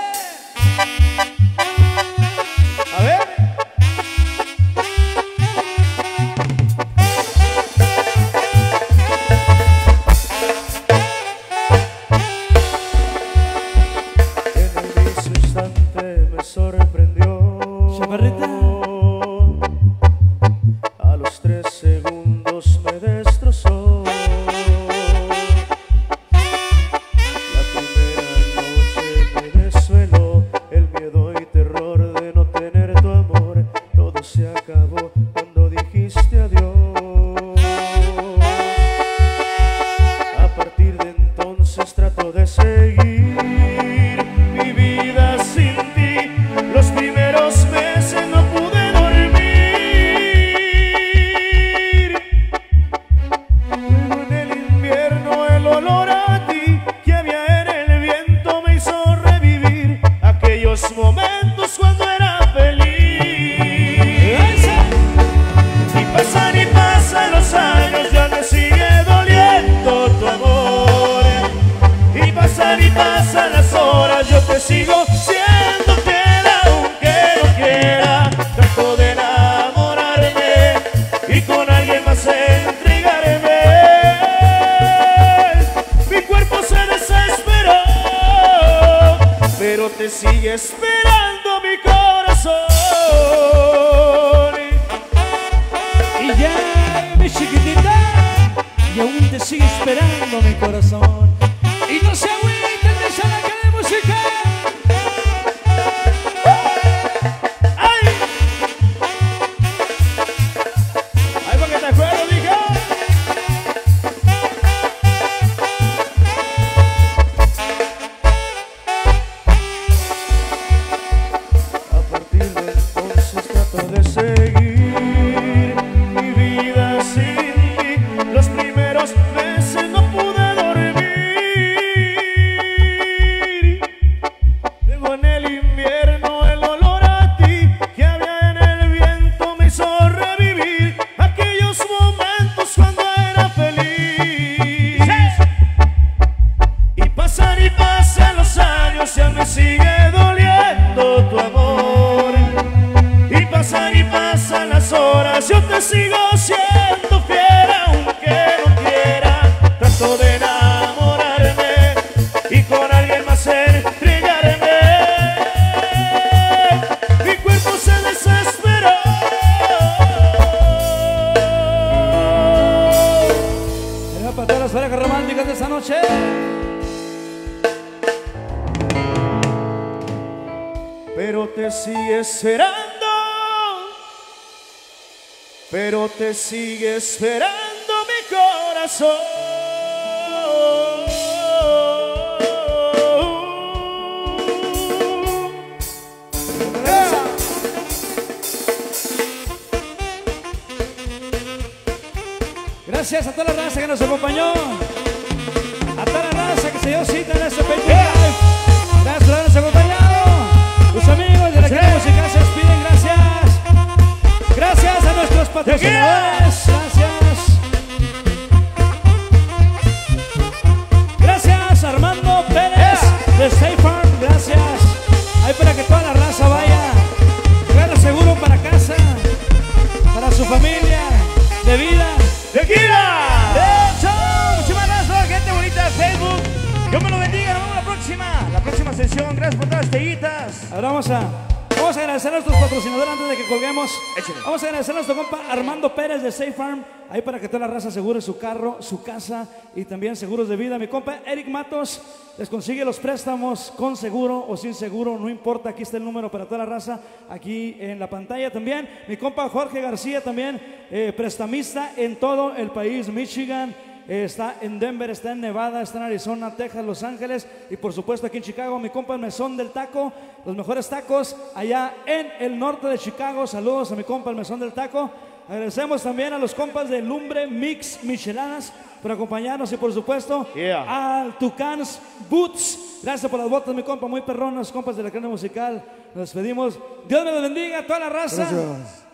Asegure su carro, su casa y también seguros de vida. Mi compa Eric Matos les consigue los préstamos con seguro o sin seguro, no importa, aquí está el número para toda la raza, aquí en la pantalla también. Mi compa Jorge García también, eh, prestamista en todo el país, Michigan. Eh, está en Denver, está en Nevada, está en Arizona, Texas, Los Ángeles y por supuesto aquí en Chicago, mi compa el Mesón del Taco, los mejores tacos allá en el norte de Chicago. Saludos a mi compa el Mesón del Taco. Agradecemos también a los compas de Lumbre Mix Micheladas por acompañarnos y por supuesto Yeah. al Tucans Boots. Gracias por las botas, mi compa, muy perronas, compas de la cadena musical. Nos despedimos. Dios me los bendiga a toda la raza. Gracias.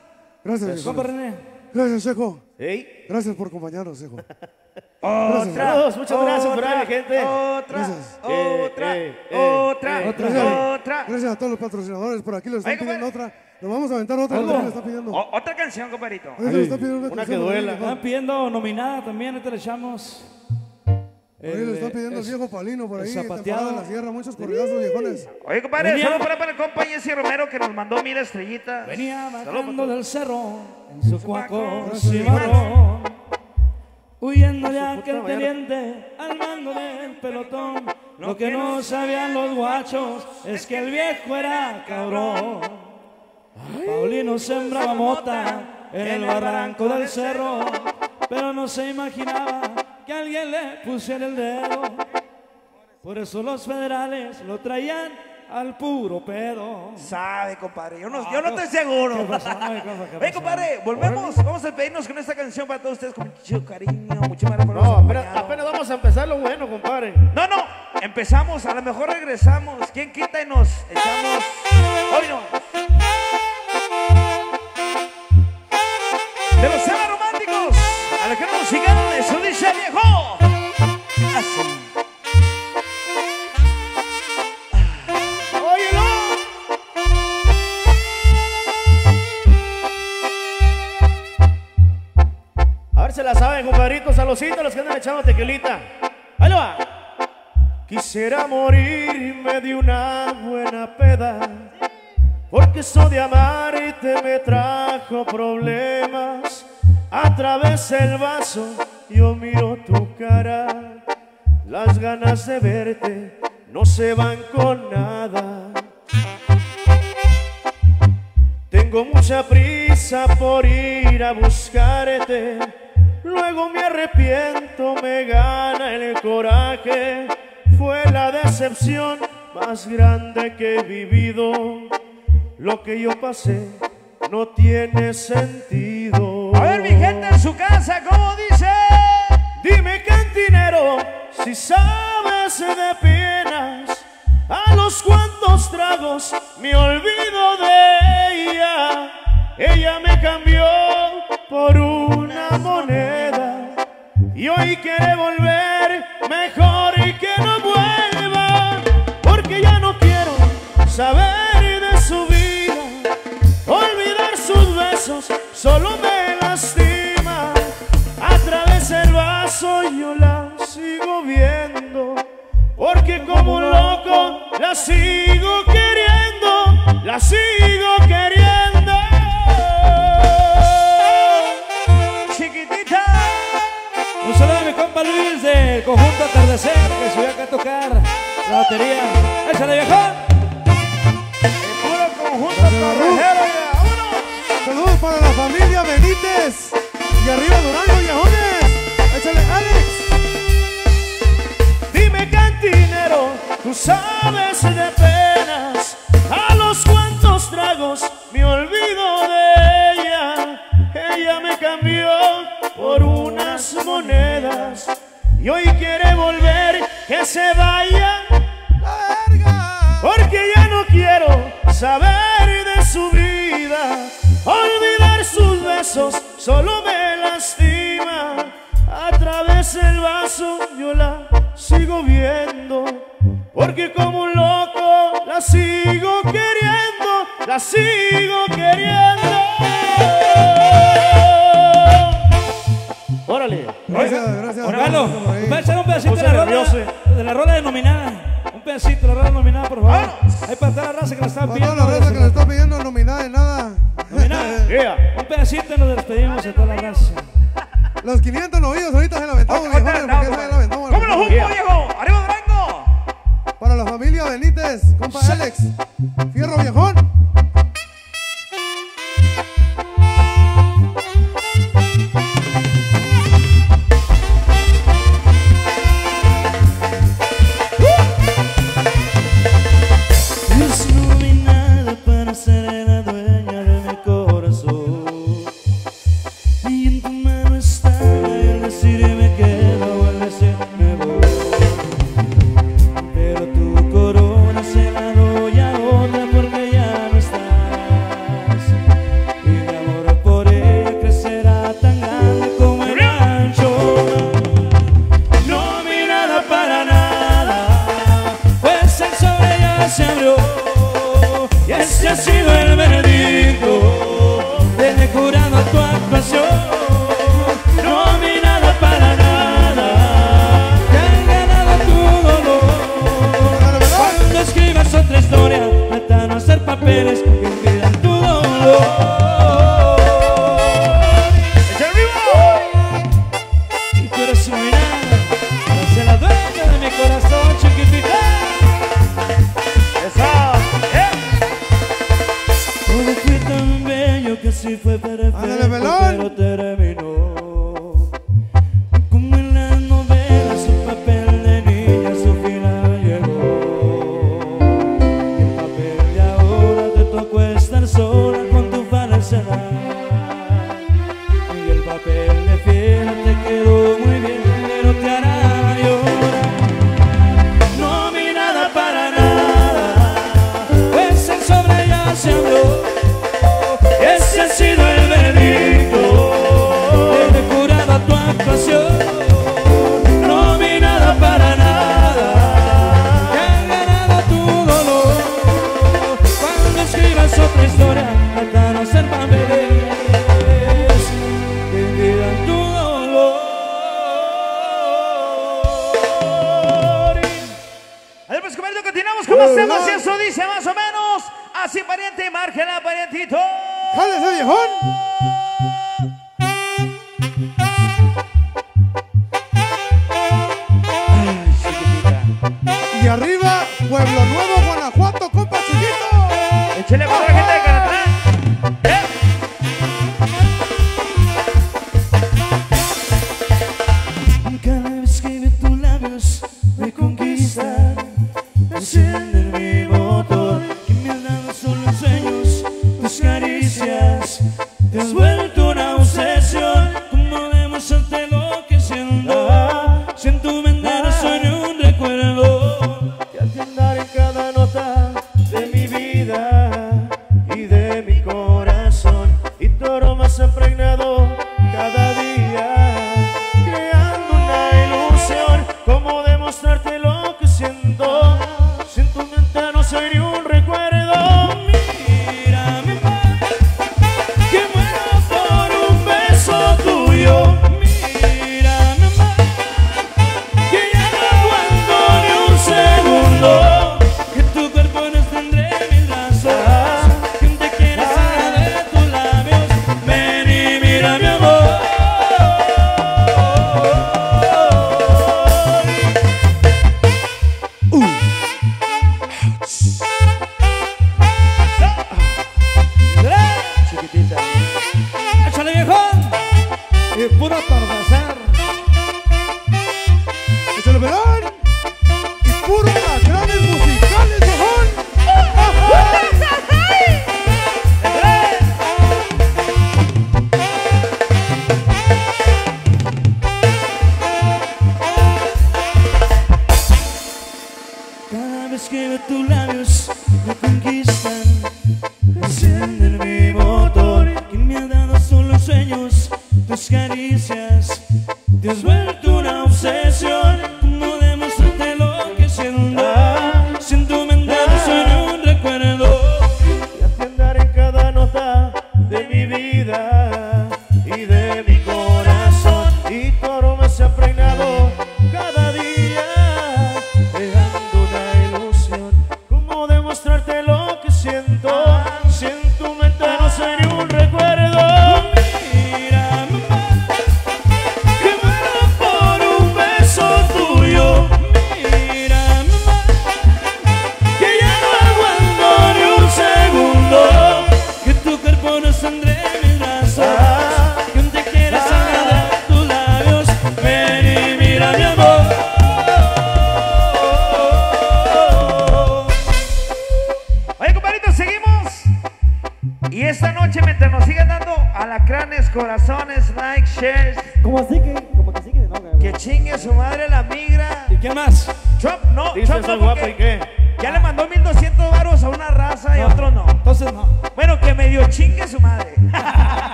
Gracias, Compa. René. Gracias, Sejo. ¡Ey! Gracias por acompañarnos, Sejo. [laughs] Otra. Saludos, muchas gracias por otra, ahí, gente. Otra. Gracias. Otra. Eh, eh, Otra. eh, otra. Otra. Gracias a todos los patrocinadores. Por aquí les están Oye, pidiendo compadre. otra. Nos vamos a aventar otra. Le pidiendo. O- Otra canción, compadrito. Oye, pidiendo una, Una que canción, duela. Están pidiendo nominada también, ahorita le echamos. Ahí le están pidiendo el es- viejo Palino por ahí. zapateado. de la sierra. Muchos corridazos, viejones. Oye, compadre, solo para, para el compa Jesse Romero que nos mandó mil estrellitas. Venía bajando del cerro en su cuaco cimarrón, huyendo de aquel teniente al mando del pelotón. Lo que no sabían los guachos es que el viejo era cabrón. Paulino sembraba mota en el barranco del cerro, pero no se imaginaba que alguien le pusiera el dedo. Por eso los federales lo traían al puro pedo. Sabe, compadre. Yo no, yo no estoy seguro. ¿Qué compadre, volvemos. Vamos a despedirnos con esta canción para todos ustedes con mucho cariño. Gracias por No, apenas, apenas vamos a empezar lo bueno, compadre. No, no, empezamos, a lo mejor regresamos. ¿Quién quita y nos echamos? Hoy no. De los a que nos sigan, eso dice el viejo. Así. A ver si la saben, compadritos, saludcitos los que andan echando tequilita. Ahí. Quisiera morirme de una buena peda, porque eso de amarte me trajo problemas. A través del vaso yo miro tu cara, las ganas de verte no se van con nada. Tengo mucha prisa por ir a buscarte, luego me arrepiento, me gana el coraje. Fue la decepción más grande que he vivido. Lo que yo pasé no tiene sentido. Su casa, ¿cómo dice? Dime cantinero, si sabes de penas, a los cuantos tragos me olvido de ella. Ella me cambió por una moneda y hoy quiere volver, mejor y que no vuelva, porque ya no quiero saber de su vida, olvidar sus besos, solo me lastima. Del vaso yo la sigo viendo, porque como un loco la sigo queriendo, la sigo queriendo. Chiquitita. Un saludo a mi compa Luis del conjunto Atardecer que subió acá a tocar la batería. ¡Échale viejón! El puro conjunto. ¡Vámonos! Saludos para la familia Benítez. Y arriba Durango, viejones. Dime cantinero, tú sabes de penas, a los cuantos tragos me olvido de ella. Ella me cambió por unas monedas. Y hoy quiere volver, que se vaya, porque ya no quiero saber de su vida, olvidar sus besos solo me lastima. A través del vaso yo la sigo viendo, porque como un loco la sigo queriendo, la sigo queriendo. Órale. Gracias, gracias. Organo. ¿me a echar un pedacito de la, rola, de la rola denominada? Un pedacito de la rola denominada, por favor. Ahí para toda la raza que Para toda pidiendo. la raza que está pidiendo nominada de nada. Nominada. [laughs] Un pedacito y nos despedimos de toda la raza. Los 500 novillos ahorita se la aventamos, porque se la aventamos. ¿Cómo lo junto, viejo? ¡Arriba Durango! Para la familia Benítez, compa Alex. Fierro viejón.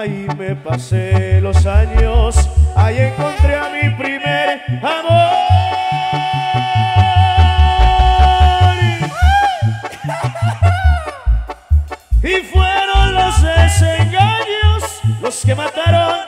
Ahí me pasé los años, ahí encontré a mi primer amor. Y fueron los desengaños los que mataron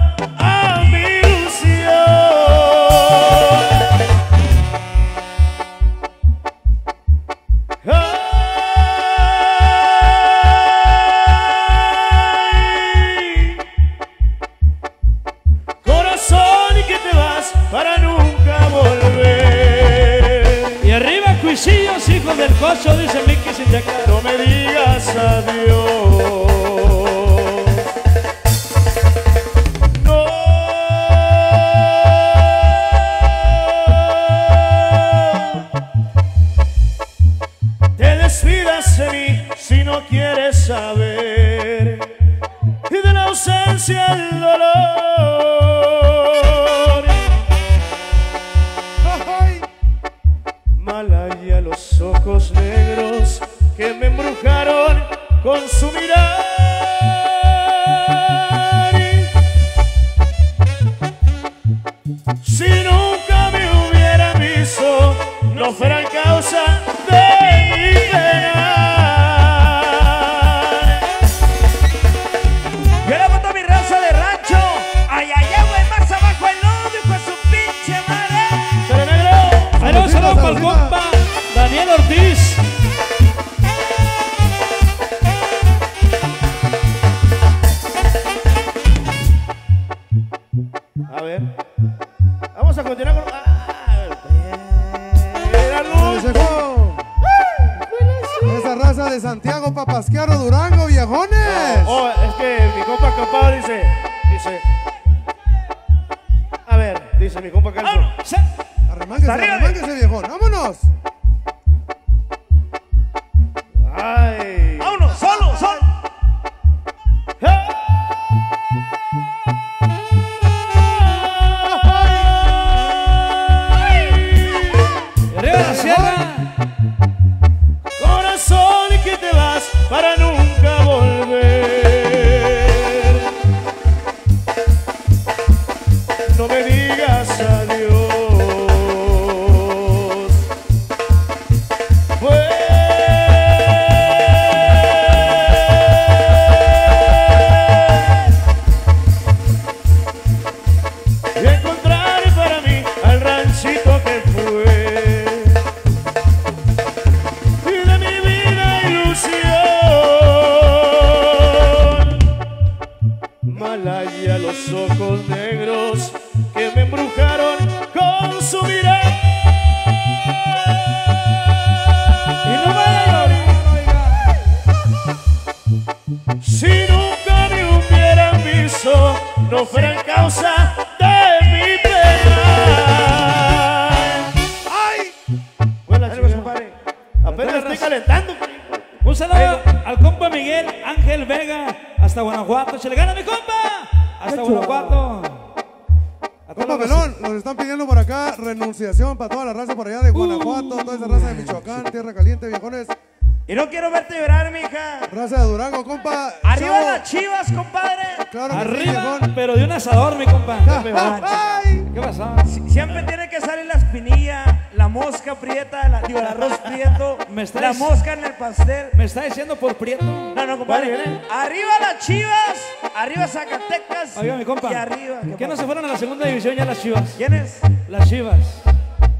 Arriba las chivas, arriba Zacatecas. Oiga, mi compa. Y arriba. ¿Qué, ¿Qué no se fueron a la segunda división ya las chivas? ¿Quiénes? Las chivas.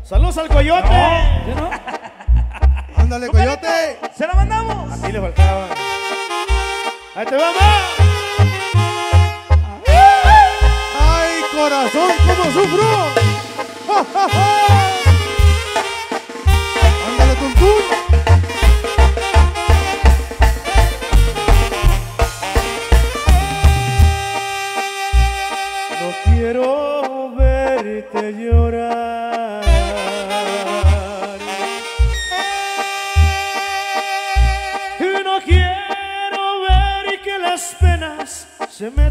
¡Saludos al coyote! No. no? [laughs] ¡Ándale, coyote! ¡Se la mandamos! Así le faltaba. ¡Ahí te vamos! ¡Ay, corazón, cómo sufro! ¡Ja, [laughs] ja, ándale!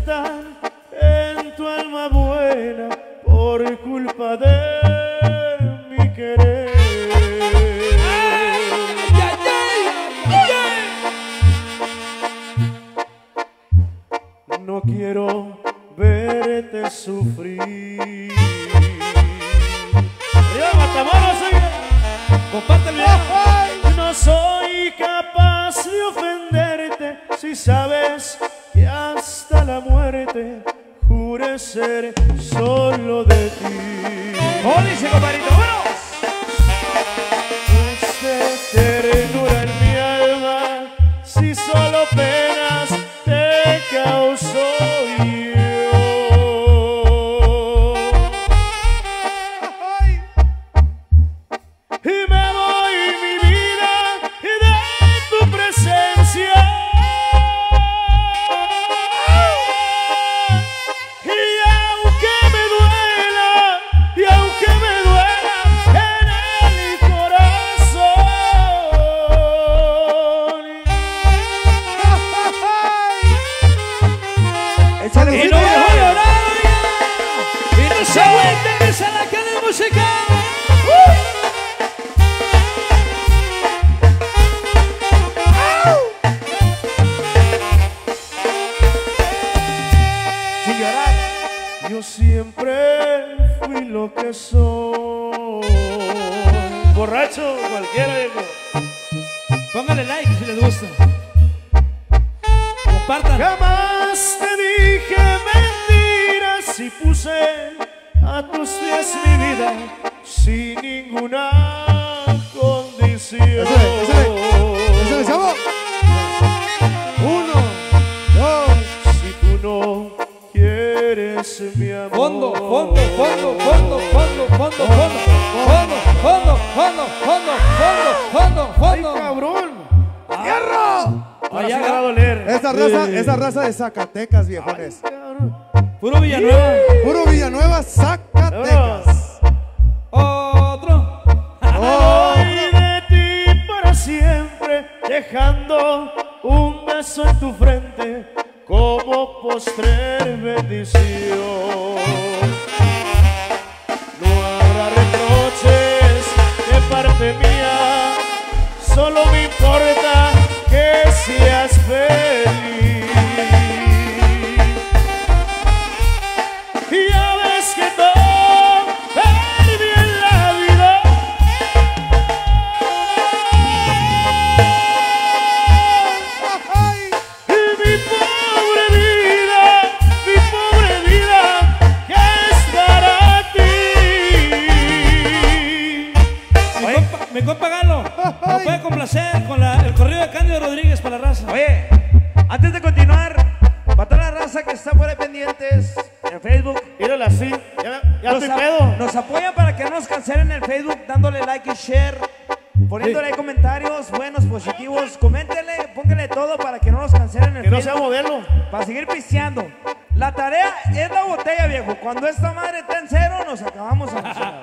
está Facebook, mírala así, ya, ya estoy pedo. Nos apoyan para que no nos cancelen en Facebook dándole like y share, poniéndole comentarios buenos, positivos, coméntenle, póngale todo para que no nos cancelen en Que no sea modelo. Para seguir pisteando. La tarea es la botella, viejo. Cuando esta madre está en cero, nos acabamos a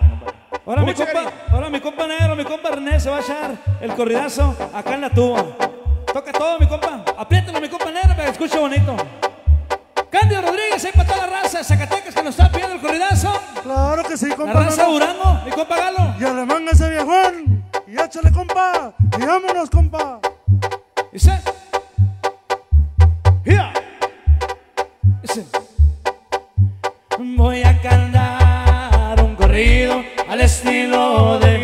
Ahora mi, compa, ahora mi compa negro, mi compa René se va a echar el corridazo acá en la tuba. Toca todo, mi compa. Apriétalo, mi compa negro, para que escuche bonito. Cándido Zacatecas, ahí para toda la raza de Zacatecas que nos está pidiendo el corridazo. Claro que sí, compa. La raza no. Durango, mi compa Galo. Y arremanga ese viejón. Y échale, compa. Y vámonos, compa. Dice. Yeah. Dice. Voy a cantar un corrido al estilo de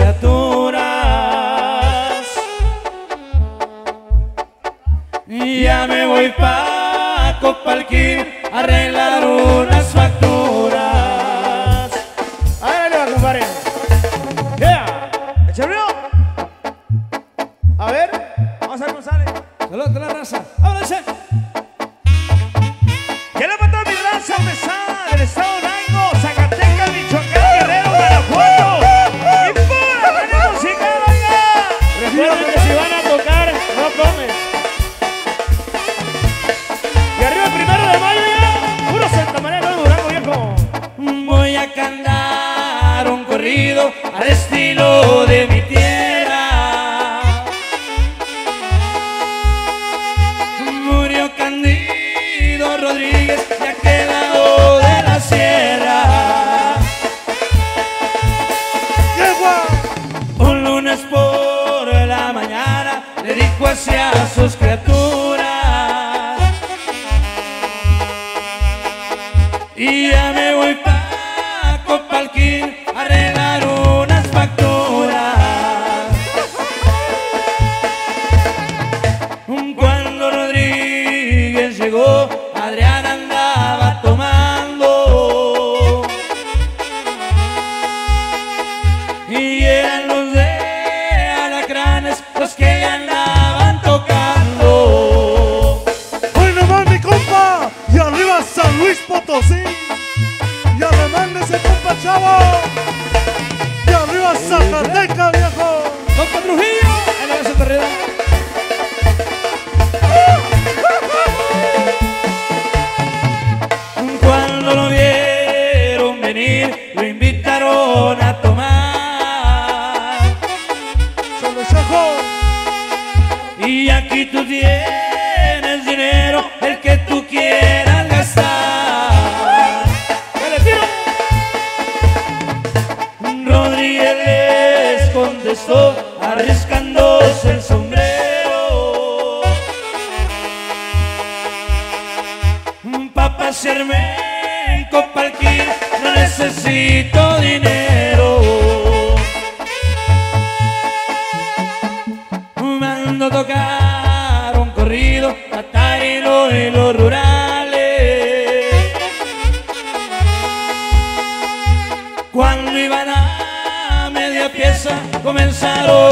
criaturas. Ya me voy pa' Copalquín, arreglar unas facturas. descansaron.